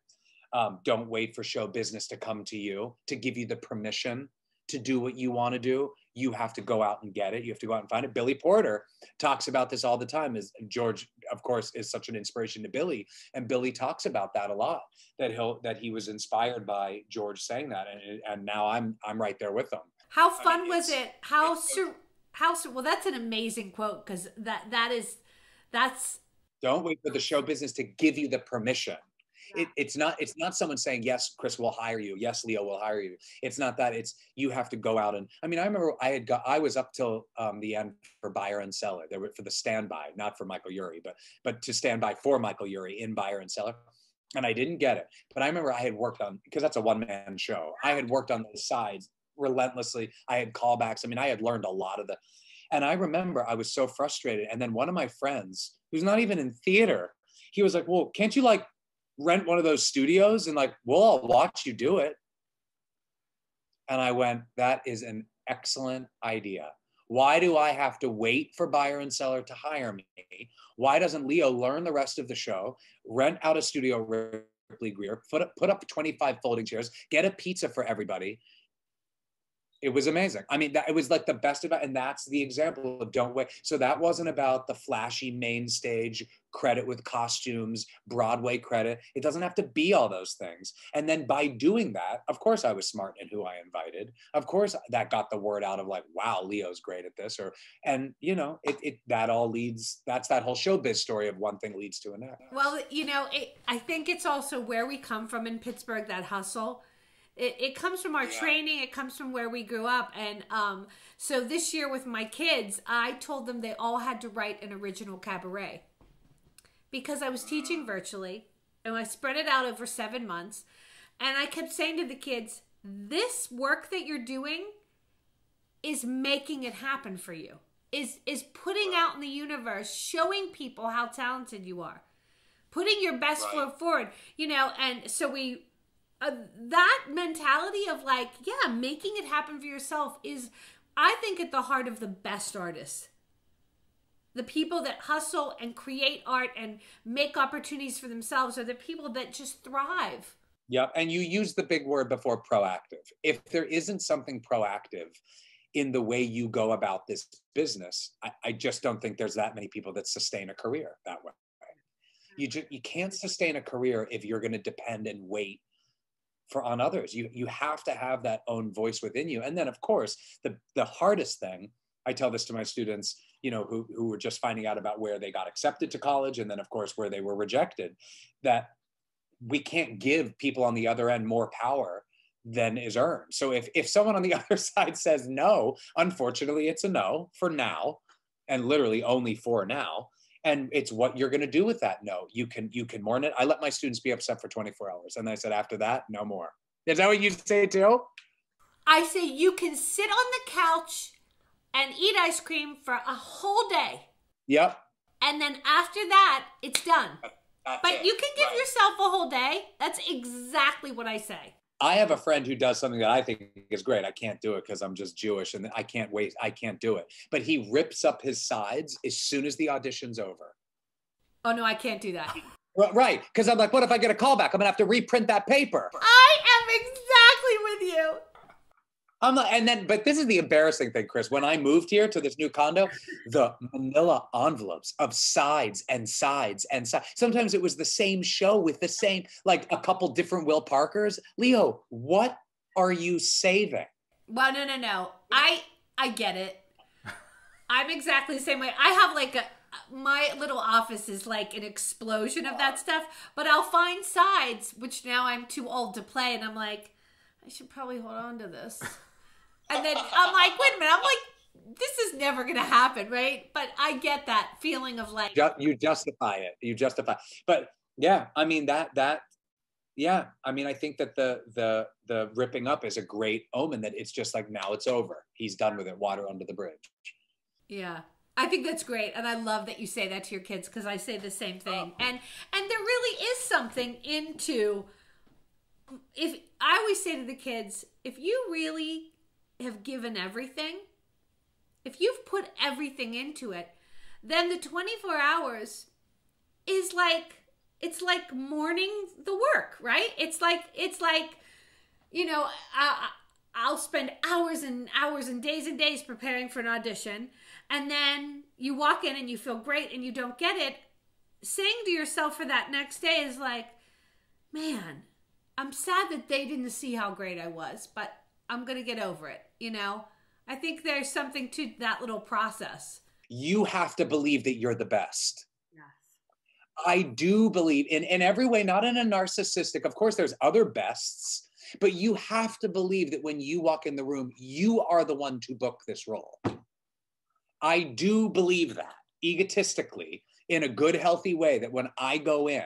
um, "Don't wait for show business to come to you to give you the permission to do what you want to do. You have to go out and get it. You have to go out and find it." Billy Porter talks about this all the time. Is George, of course, is such an inspiration to Billy, and Billy talks about that a lot. That he'll that he was inspired by George saying that, and and now I'm I'm right there with him. How I fun mean, was it? How sur- how sur- well that's an amazing quote cuz that that is that's Don't wait for the show business to give you the permission. It, it's not it's not someone saying yes chris will hire you. Yes leo will hire you. It's not that. It's you have to go out and i mean i remember i had got i was up till um, the end for Buyer and Cellar they were for the standby not for michael Urie, but but to stand by for michael Urie in Buyer and Cellar and i didn't get it. But i remember i had worked on because that's a one-man show. I had worked on the sides relentlessly. I had callbacks. I mean i had learned a lot of the and i remember i was so frustrated. And then one of my friends who's not even in theater he was like well can't you like rent one of those studios? And like we'll all watch you do it. And i went that is an excellent idea. Why do i have to wait for Buyer and Cellar to hire me? Why doesn't leo learn the rest of the show rent out a studio Ripley Grier put up, put up 25 folding chairs get a pizza for everybody it was amazing. I mean, that it was like the best about, and that's the example of don't wait. So that wasn't about the flashy main stage credit with costumes, Broadway credit. It doesn't have to be all those things. And then by doing that, of course, I was smart in who I invited. Of course, that got the word out of like, wow, Leo's great at this, or and you know, it, it that all leads. That's that whole showbiz story of one thing leads to another. Well, you know, it, I think it's also where we come from in Pittsburgh, that hustle. It, it comes from our Yeah. training, it comes from where we grew up. And um, so this year with my kids, I told them they all had to write an original cabaret because I was teaching virtually and I spread it out over seven months. And I kept saying to the kids, this work that you're doing is making it happen for you. Is is putting out in the universe, showing people how talented you are putting your best Right. foot forward you know and so we uh, that mentality of like, yeah, making it happen for yourself is, I think, at the heart of the best artists. The people that hustle and create art and make opportunities for themselves are the people that just thrive. Yeah, and you use the big word before proactive. If there isn't something proactive in the way you go about this business, I, I just don't think there's that many people that sustain a career that way. You just you can't sustain a career if you're going to depend and wait for on others. You you have to have that own voice within you. And then of course, the the hardest thing, I tell this to my students, you know, who who were just finding out about where they got accepted to college and then of course where they were rejected, that we can't give people on the other end more power than is earned. So if if someone on the other side says no, unfortunately it's a no for now and literally only for now and it's what you're going to do with that no you can you can mourn it i let my students be upset for 24 hours and i said after that no more is that what you say too I say you can sit on the couch and eat ice cream for a whole day. yep And then after that, it's done. That's But it. you can give Right. yourself a whole day. That's exactly what I say. I have a friend who does something that I think is great. I can't do it because I'm just Jewish and I can't wait. I can't do it. But he rips up his sides as soon as the audition's over. Oh no, I can't do that. Right. Because I'm like, what if I get a callback? I'm going to have to reprint that paper. I am exactly with you. I'm like, and then, but this is the embarrassing thing, Chris. When I moved here to this new condo, the manila envelopes of sides and sides and sides. Sometimes it was the same show with the same, like a couple different Will Parkers. Leo, what are you saving? Well, no, no, no. I I get it. I'm exactly the same way. I have like a my little office is like an explosion of that stuff, but I'll find sides which now I'm too old to play and I'm like I should probably hold on to this. And then I'm like, wait a minute. I'm like this is never going to happen, right? But I get that feeling of like you justify it. You justify. But yeah, I mean that that yeah, I mean I think that the the the ripping up is a great omen that it's just like now it's over. He's done with it. Water under the bridge. Yeah. I think that's great and I love that you say that to your kids cuz I say the same thing. Oh. And and there really is something into if I always say to the kids, if you really have given everything, if you've put everything into it, then the 24 hours is like it's like mourning the work, right? It's like it's like you know, I, I'll spend hours and hours and days and days preparing for an audition, and then you walk in and you feel great and you don't get it. Saying to yourself for that next day is like, man, I'm sad that they didn't see how great I was, but I'm gonna get over it. You know, I think there's something to that little process. You have to believe that you're the best. Yes. I do believe in in every way, not in a narcissistic. Of course, there's other bests, but you have to believe that when you walk in the room, you are the one to book this role. I do believe that egotistically, in a good, healthy way. That when I go in,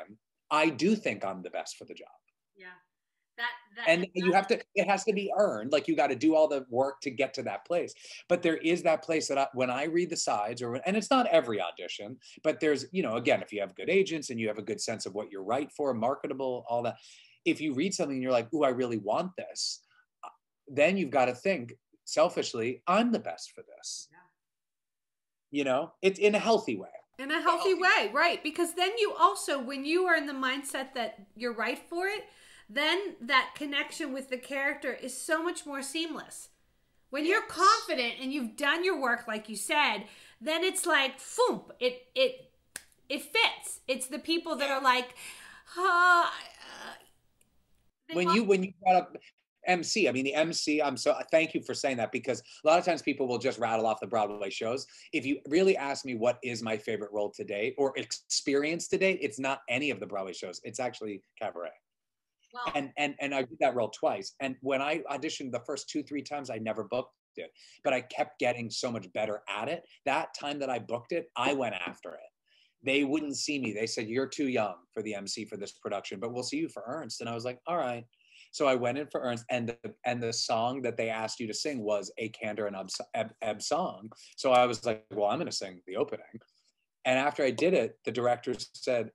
I do think I'm the best for the job. Yeah. That, that and you have to it has to be earned like you got to do all the work to get to that place. But there is that place that I, when i read the sides or and it's not every audition but there's you know again if you have good agents and you have a good sense of what you're right for marketable all that if you read something and you're like oh i really want this uh, then you've got to think selfishly i'm the best for this. You know it's in a healthy way. In a healthy. way right because then you also when you are in the mindset that you're right for it then that connection with the character is so much more seamless when you're confident and you've done your work like you said then it's like foom it it it fits it's the people that are like ah, uh, when you when you brought up MC, I mean the MC. I'm so thank you for saying that because a lot of times people will just rattle off the Broadway shows. If you really ask me what is my favorite role today or experience today, it's not any of the Broadway shows. It's actually Cabaret. And and and I did that role twice. And when I auditioned the first two three times, I never booked it, but I kept getting so much better at it. That time that I booked it, I went after it. They wouldn't see me. They said, "You're too young for the MC for this production, but we'll see you for Ernst." And I was like, "All right." So I went in for Ernst, and the, and the song that they asked you to sing was a Kander and Ebb, Ebb song. So I was like, "Well, I'm going to sing the opening." And after I did it, the director said,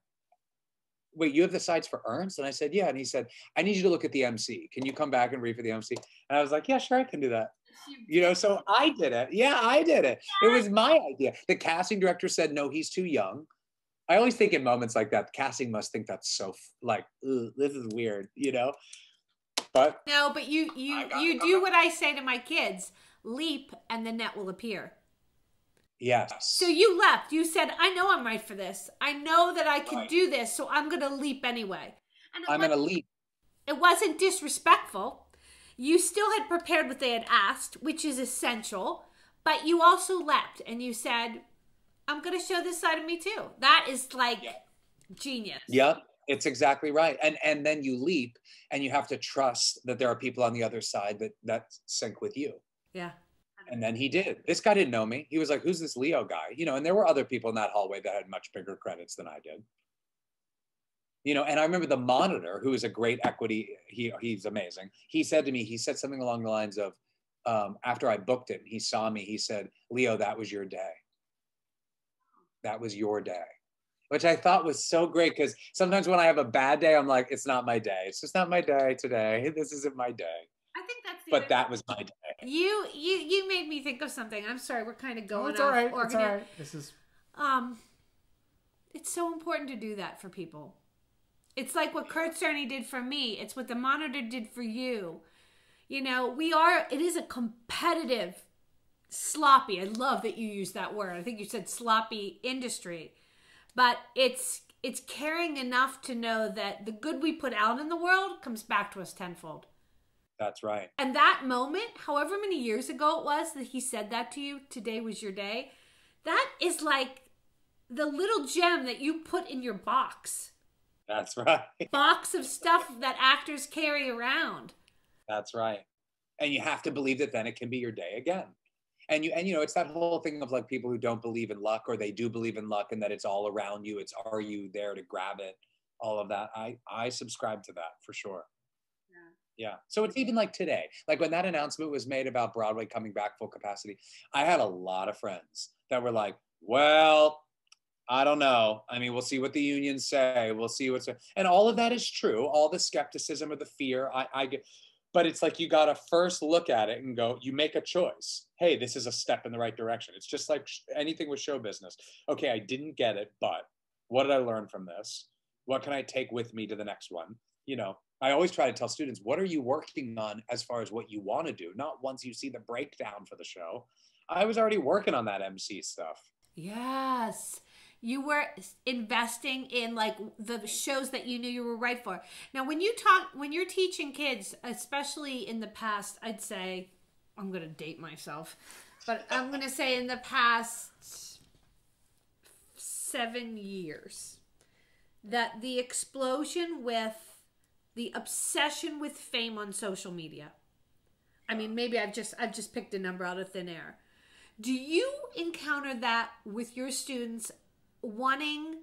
wait, you have the sides for Ernst? And I said, yeah. And he said, I need you to look at the MC. Can you come back and read for the MC? And I was like, yeah, sure, I can do that. You know, so I did it. Yeah, I did it. It was my idea. The casting director said, no, he's too young. I always think in moments like that, casting must think that's so like, this is weird, you know? But no, but you you you do what I say to my kids: leap, and the net will appear. Yes. So you left. You said, "I know I'm right for this. I know that I can right. do this, so I'm going to leap anyway." And I'm going to leap. It wasn't disrespectful. You still had prepared what they had asked, which is essential, but you also leapt and you said, "I'm going to show this side of me too." That is like yeah. genius. Yep. It's exactly right. And and then you leap and you have to trust that there are people on the other side that that sync with you. Yeah. And then he did. This guy didn't know me. He was like, "Who's this Leo guy?" You know, and there were other people in that hallway that had much bigger credits than I did. You know, and I remember the monitor, who is a great equity. He he's amazing. He said to me, he said something along the lines of, um, after I booked it, he saw me. He said, "Leo, that was your day. That was your day." which I thought was so great because sometimes when I have a bad day, I'm like, it's not my day. It's just not my day today. This isn't my day. I think that's. but that was my day. You you you made me think of something. I'm sorry, we're kind of going. Oh, it's all right. It's all right. This is. Um, it's so important to do that for people. It's like what Kurt Cerny did for me. It's what the monitor did for you. You know, we are. It is a competitive, sloppy. I love that you use that word. I think you said sloppy industry but it's it's caring enough to know that the good we put out in the world comes back to us tenfold. That's right. And that moment, however many years ago it was that he said that to you, today was your day, that is like the little gem that you put in your box. That's right. Box of stuff that actors carry around. That's right. And you have to believe that then it can be your day again and you and you know it's that whole thing of like people who don't believe in luck or they do believe in luck and that it's all around you it's are you there to grab it all of that i i subscribe to that for sure yeah. so it's even like today like when that announcement was made about broadway coming back full capacity i had a lot of friends that were like well I don't know. I mean, we'll see what the unions say. We'll see what's and all of that is true. All the skepticism or the fear, I, I get but it's like you got to first look at it and go you make a choice hey this is a step in the right direction it's just like anything with show business okay i didn't get it but what did i learn from this what can i take with me to the next one you know i always try to tell students what are you working on as far as what you want to do? Not once you see the breakdown for the show. I was already working on that mc stuff. Yes. You were investing in like the shows that you knew you were right for. Now when you talk when you're teaching kids especially in the past i'd say i'm going to date myself but i'm going to say in the past seven years that the explosion with the obsession with fame on social media i mean maybe i've just i've just picked a number out of thin air do you encounter that with your students wanting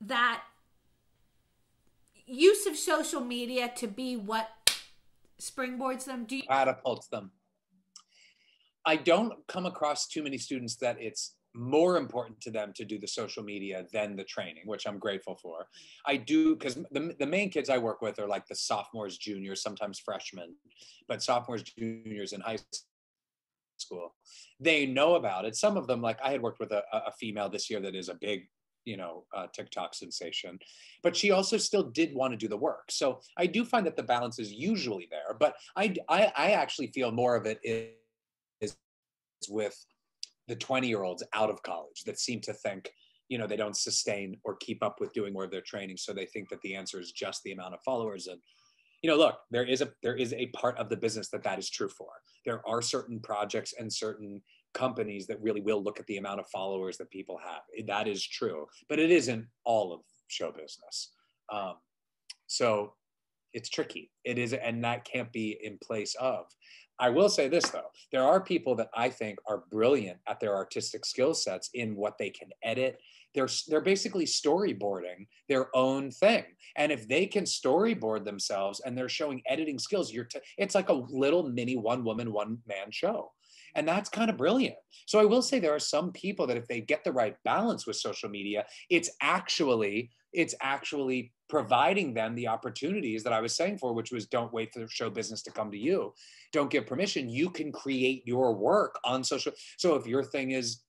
that use of social media to be what springboards them? Do you- catapults them? I don't come across too many students that it's more important to them to do the social media than the training, which I'm grateful for. I do because the, the main kids I work with are like the sophomores, juniors, sometimes freshmen, but sophomores, juniors in high school. They know about it. Some of them, like I had worked with a, a female this year that is a big, you know, uh, TikTok sensation, but she also still did want to do the work. So I do find that the balance is usually there, but I, I, I actually feel more of it is, is with the 20 year olds out of college that seem to think, you know, they don't sustain or keep up with doing more of their training. So they think that the answer is just the amount of followers. And you know look there is a there is a part of the business that that is true for. There are certain projects and certain companies that really will look at the amount of followers that people have. That is true but it isn't all of show business. Um, so it's tricky it is and that can't be in place of I will say this though, there are people that I think are brilliant at their artistic skill sets in what they can edit. They're they're basically storyboarding their own thing. And if they can storyboard themselves and they're showing editing skills, you're t- it's like a little mini one woman one man show. And that's kind of brilliant. So I will say there are some people that if they get the right balance with social media, it's actually it's actually providing them the opportunities that I was saying for, which was don't wait for show business to come to you. Don't give permission. You can create your work on social. So if your thing is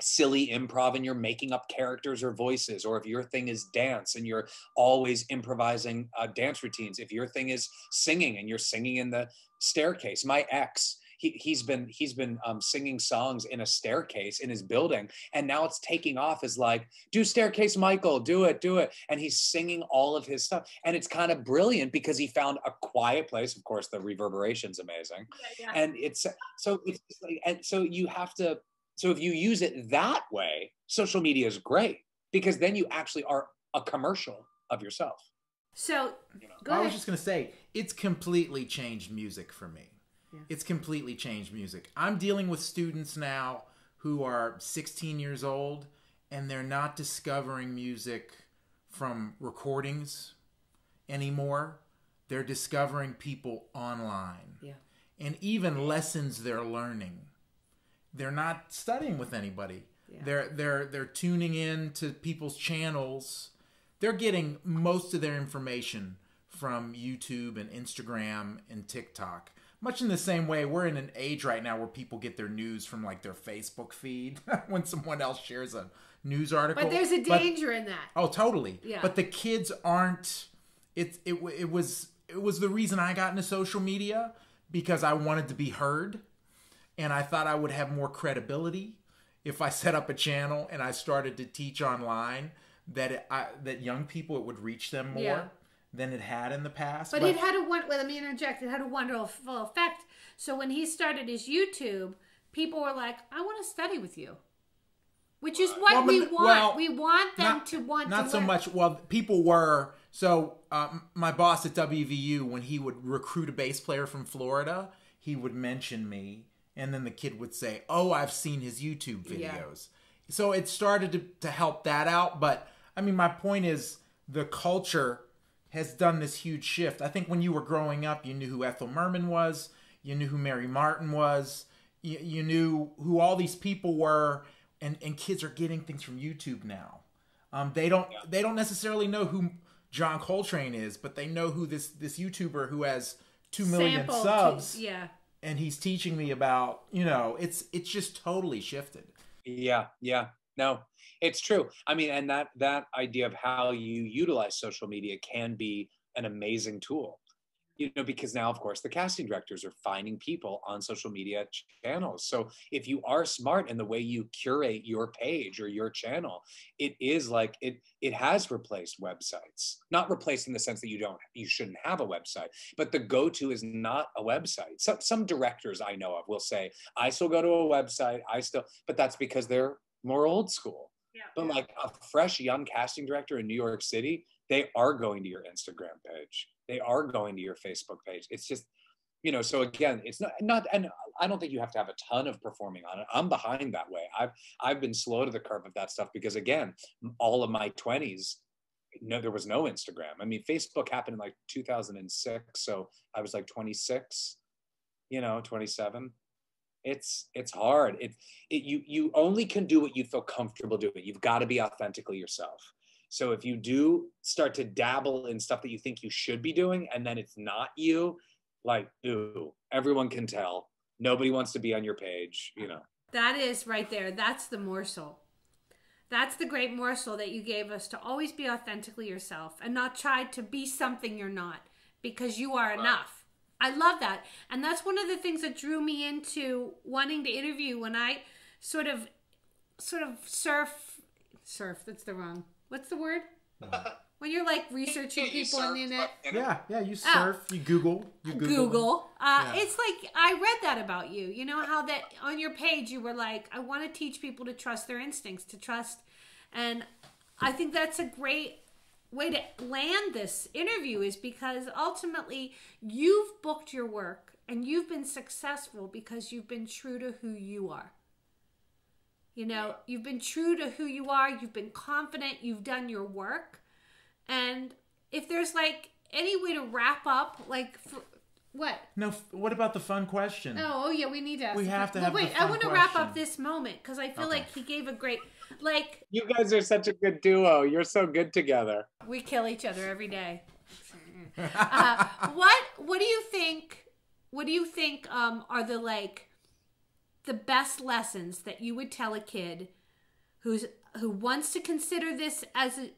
silly improv and you're making up characters or voices, or if your thing is dance and you're always improvising uh, dance routines, if your thing is singing and you're singing in the staircase, my ex he, he's been he's been um, singing songs in a staircase in his building and now it's taking off as like do staircase michael do it do it and he's singing all of his stuff and it's kind of brilliant because he found a quiet place of course the reverberation's amazing yeah, yeah. and it's so it's like, and so you have to so if you use it that way social media is great because then you actually are a commercial of yourself so you know? I was just gonna say it's completely changed music for me. Yeah. It's completely changed music. I'm dealing with students now who are 16 years old and they're not discovering music from recordings anymore. They're discovering people online. Yeah. And even lessons they're learning. They're not studying with anybody. Yeah. They're they're they're tuning in to people's channels. They're getting most of their information from YouTube and Instagram and TikTok much in the same way we're in an age right now where people get their news from like their facebook feed when someone else shares a news article. But there's a danger but, in that. Oh totally. Yeah. But the kids aren't it, it it was it was the reason i got into social media because i wanted to be heard and i thought i would have more credibility if i set up a channel and i started to teach online that it, I, that young people it would reach them more. yeah than it had in the past. But, but it had a one. Well, Let me interject. It had a wonderful effect. So when he started his YouTube, people were like, "I want to study with you," which is what well, we want. Well, we want them not, to want. Not to so learn. much. Well, people were. So um, my boss at WVU, when he would recruit a bass player from Florida, he would mention me, and then the kid would say, "Oh, I've seen his YouTube videos." Yeah. So it started to, to help that out. But I mean, my point is the culture has done this huge shift. I think when you were growing up, you knew who Ethel Merman was, you knew who Mary Martin was, you, you knew who all these people were, and, and kids are getting things from YouTube now. Um, they don't yeah. they don't necessarily know who John Coltrane is, but they know who this this YouTuber who has two million Sample subs. To, yeah. And he's teaching me about, you know, it's it's just totally shifted. Yeah, yeah. No, it's true. I mean, and that that idea of how you utilize social media can be an amazing tool. You know, because now, of course, the casting directors are finding people on social media channels. So if you are smart in the way you curate your page or your channel, it is like it it has replaced websites. Not replaced in the sense that you don't you shouldn't have a website, but the go-to is not a website. Some some directors I know of will say, I still go to a website, I still, but that's because they're more old school. Yeah, but like a fresh young casting director in New York City, they are going to your Instagram page. They are going to your Facebook page. It's just, you know, so again, it's not not and I don't think you have to have a ton of performing on it. I'm behind that way. I've I've been slow to the curve of that stuff because again, all of my 20s, no, there was no Instagram. I mean, Facebook happened in like 2006. So I was like 26, you know, 27 it's it's hard. It, it you you only can do what you feel comfortable doing. You've got to be authentically yourself. So if you do start to dabble in stuff that you think you should be doing and then it's not you like ooh everyone can tell. Nobody wants to be on your page you know? That is right there. That's the morsel. That's the great morsel that you gave us to always be authentically yourself and not try to be something you're not because you are enough I love that. And that's one of the things that drew me into wanting to interview when I sort of sort of surf surf, that's the wrong. What's the word? when you're like researching people on the internet. Yeah, yeah, you oh. surf, oh. you Google, you Google. Google. Uh, yeah. It's like I read that about you. You know how that on your page you were like, I want to teach people to trust their instincts, to trust, and I think that's a great way to land this interview is because ultimately you've booked your work and you've been successful because you've been true to who you are. You know, you've been true to who you are, you've been confident, you've done your work. And if there's like any way to wrap up, like, for, What? No, f- what about the fun question? Oh, oh yeah, we need to. Ask We have to have Well, wait, I want to wrap up this moment because I feel Okay. like he gave a great, like You guys are such a good duo. You're so good together. we kill each other every day. uh, what What do you think? What do you think um, are the like the best lessons that you would tell a kid who's who wants to consider this as a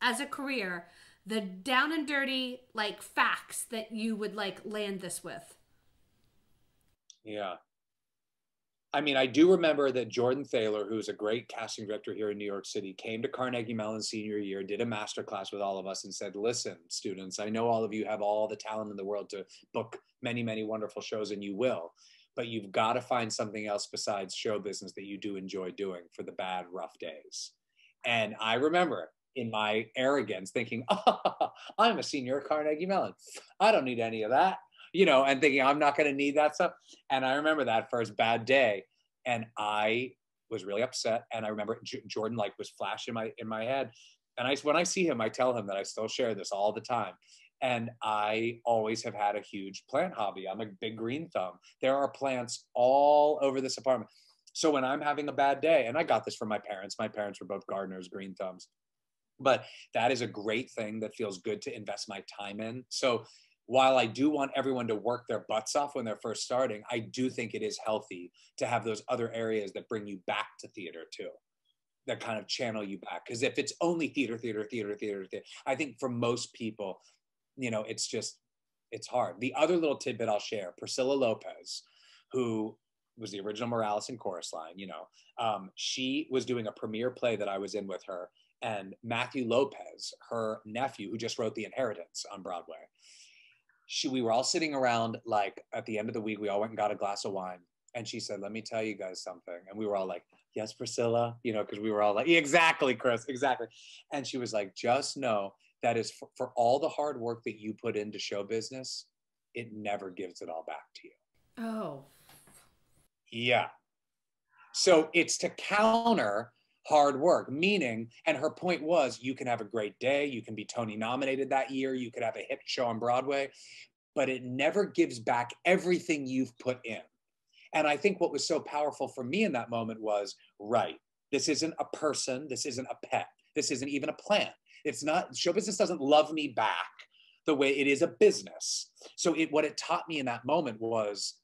as a career? The down and dirty like facts that you would like land this with. Yeah. I mean, I do remember that Jordan Thaler, who's a great casting director here in New York City, came to Carnegie Mellon senior year, did a master class with all of us, and said, Listen, students, I know all of you have all the talent in the world to book many, many wonderful shows, and you will, but you've got to find something else besides show business that you do enjoy doing for the bad, rough days. And I remember in my arrogance thinking, oh, I'm a senior at Carnegie Mellon. I don't need any of that you know, and thinking I'm not going to need that stuff. And I remember that first bad day, and I was really upset. And I remember J- Jordan like was flashing my in my head. And I when I see him, I tell him that I still share this all the time. And I always have had a huge plant hobby. I'm a big green thumb. There are plants all over this apartment. So when I'm having a bad day, and I got this from my parents, my parents were both gardeners, green thumbs. But that is a great thing that feels good to invest my time in. So while I do want everyone to work their butts off when they're first starting, I do think it is healthy to have those other areas that bring you back to theater too, that kind of channel you back. Because if it's only theater, theater, theater, theater, theater, I think for most people, you know, it's just, it's hard. The other little tidbit I'll share Priscilla Lopez, who was the original Morales and chorus line, you know, um, she was doing a premiere play that I was in with her. And Matthew Lopez, her nephew, who just wrote The Inheritance on Broadway, she we were all sitting around like at the end of the week we all went and got a glass of wine and she said let me tell you guys something and we were all like yes priscilla you know because we were all like exactly chris exactly and she was like just know that is for, for all the hard work that you put into show business it never gives it all back to you. Oh, yeah. So it's to counter hard work, meaning, and her point was you can have a great day, you can be Tony nominated that year, you could have a hit show on Broadway, but it never gives back everything you've put in. And I think what was so powerful for me in that moment was right, this isn't a person, this isn't a pet, this isn't even a plant. It's not, show business doesn't love me back the way it is a business. So it, what it taught me in that moment was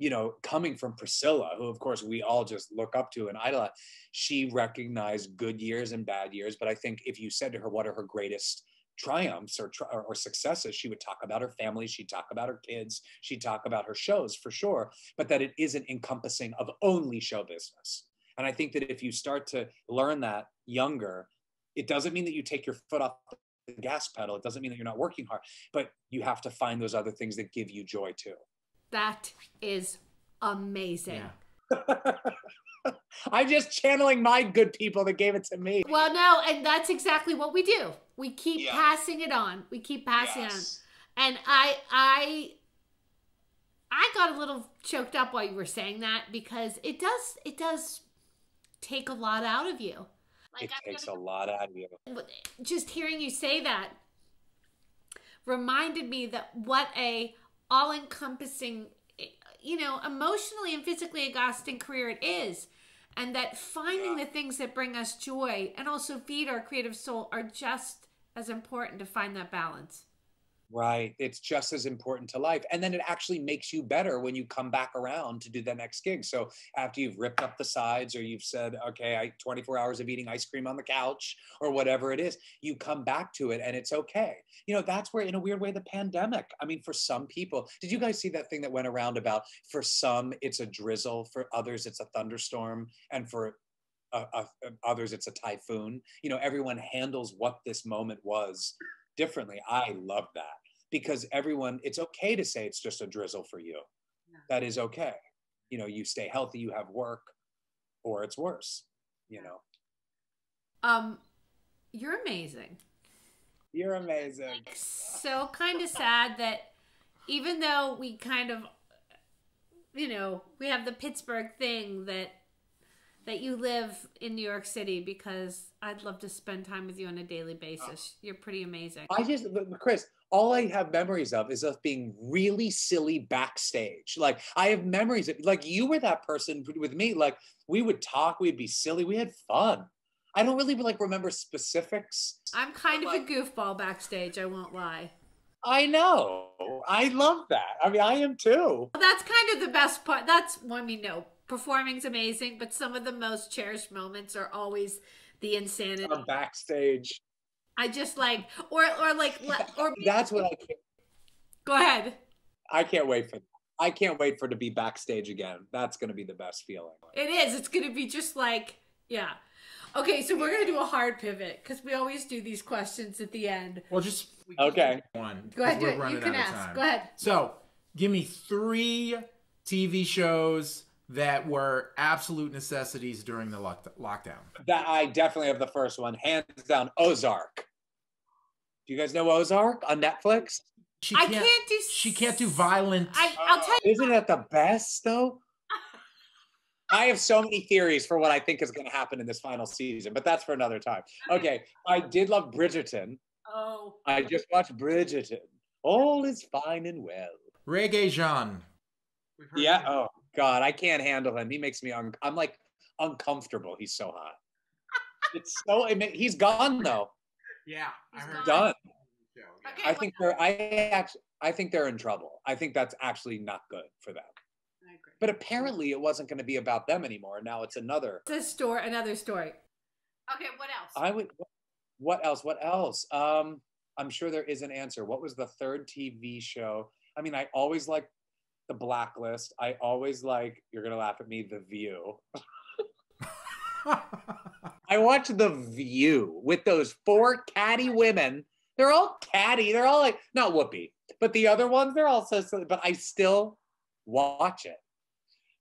you know, coming from Priscilla, who of course we all just look up to and idolize, she recognized good years and bad years. But I think if you said to her, what are her greatest triumphs or, or, or successes, she would talk about her family, she'd talk about her kids, she'd talk about her shows for sure, but that it isn't encompassing of only show business. And I think that if you start to learn that younger, it doesn't mean that you take your foot off the gas pedal. It doesn't mean that you're not working hard, but you have to find those other things that give you joy too. That is amazing. Yeah. I'm just channeling my good people that gave it to me. Well, no, and that's exactly what we do. We keep Yeah. passing it on. We keep passing Yes. on. And I I I got a little choked up while you were saying that because it does it does take a lot out of you. It I've takes a gotta- lot out of you. just hearing you say that reminded me that what a all-encompassing you know emotionally and physically exhausting career it is and that finding Yeah. the things that bring us joy and also feed our creative soul are just as important to find that balance Right. It's just as important to life. And then it actually makes you better when you come back around to do the next gig. So after you've ripped up the sides or you've said, okay, I 24 hours of eating ice cream on the couch or whatever it is, you come back to it and it's okay. You know, that's where, in a weird way, the pandemic, I mean, for some people, did you guys see that thing that went around about for some, it's a drizzle, for others, it's a thunderstorm, and for uh, uh, others, it's a typhoon? You know, everyone handles what this moment was differently. I love that because everyone, it's okay to say it's just a drizzle for you. That is okay. You know, you stay healthy, you have work, or it's worse. You know, um you're amazing you're amazing. so kind of sad that even though we kind of you know we have the pittsburgh thing that that you live in new york city because i'd love to spend time with you on a daily basis ah. you're pretty amazing I just, Chris, all I have memories of is of being really silly backstage. Like I have memories of like you were that person with me. Like we would talk, we'd be silly, we had fun. I don't really like remember specifics. I'm kind of a goofball backstage, I won't lie. I know. I love that. I mean, I am too. Well, that's kind of the best part. That's I mean, no, performing's amazing, but some of the most cherished moments are always the insanity. I'm backstage. I just like, or or like, or That's what I can't. go ahead. I can't wait for. I can't wait for it to be backstage again. That's going to be the best feeling. It is. It's gonna be just like, yeah. Okay, so we're gonna do a hard pivot because we always do these questions at the end. Well, just Okay. one. Go ahead, do it. You can ask. Go ahead. So, give me three TV shows that were absolute necessities during the lock- lockdown. That I definitely have the first one, hands down. Ozark. Do you guys know Ozark on Netflix? She I can't do. She can't do violent. I, I'll tell you. Isn't that the best though? I have so many theories for what I think is going to happen in this final season, but that's for another time. Okay, I did love Bridgerton. Oh, I just watched Bridgerton. All is fine and well. Regé-Jean. Yeah. Oh God, I can't handle him. He makes me. Un- I'm like uncomfortable. He's so hot. It's so, he's gone though. Yeah, I heard Done. okay. I think they're. I actually. I think they're in trouble. I think that's actually not good for them. I agree. But apparently, it wasn't going to be about them anymore. Now it's another. It's a story, another story. Okay, what else? I would. What else? What else? Um, I'm sure there is an answer. What was the third TV show? I mean, I always like The Blacklist. I always like. You're gonna laugh at me. The View. I watch The View with those four catty women. They're all catty. They're all like not Whoopi, but the other ones. They're all so silly. But I still watch it.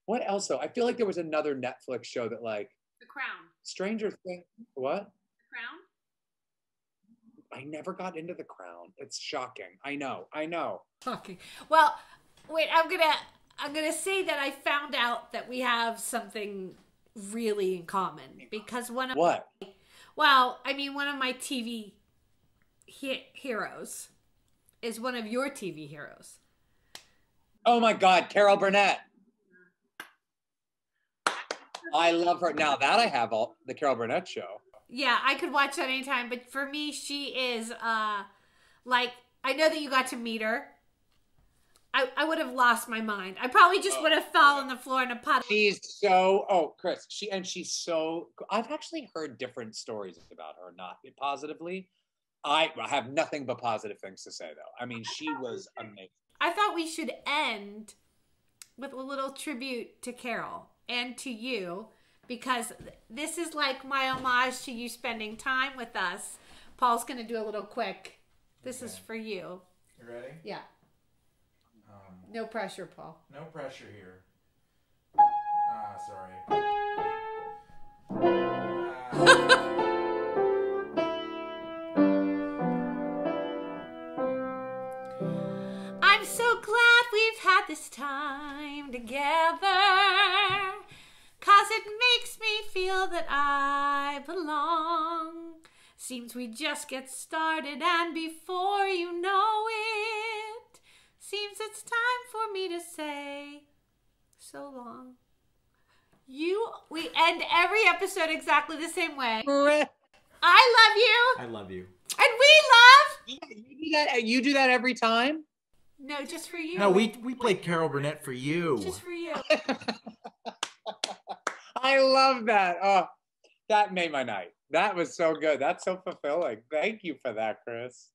What else though? I feel like there was another Netflix show that like the Crown. Stranger Things. What? The Crown. I never got into The Crown. It's shocking. I know. I know. Okay. Well, wait. I'm gonna. I'm gonna say that I found out that we have something really in common because one of What? well, I mean, one of my TV he- heroes is one of your TV heroes. Oh my God, Carol Burnett. I love her. Now that I have all the Carol Burnett show. Yeah, I could watch that anytime, but for me, she is uh like I know that you got to meet her. I, I would have lost my mind. I probably just oh, would have fell on the floor in a puddle. She's so oh Chris, she and she's so I've actually heard different stories about her, not positively. I have nothing but positive things to say though. I mean, she was amazing. I thought we should end with a little tribute to Carol and to you because this is like my homage to you spending time with us. Paul's going to do a little quick. This is for you. You ready? Yeah. No pressure, Paul. no pressure here. Ah, sorry. Ah. I'm so glad we've had this time together. Cause it makes me feel that I belong. Seems we just get started, and before you know it, seems it's time for me to say so long. You, we end every episode exactly the same way. I love you, I love you. and we love. You do that. You do that every time. No, just for you. No, we we played Carol Burnett for you. Just for you. I love that. Oh, that made my night. That was so good. That's so fulfilling. Thank you for that, Chris.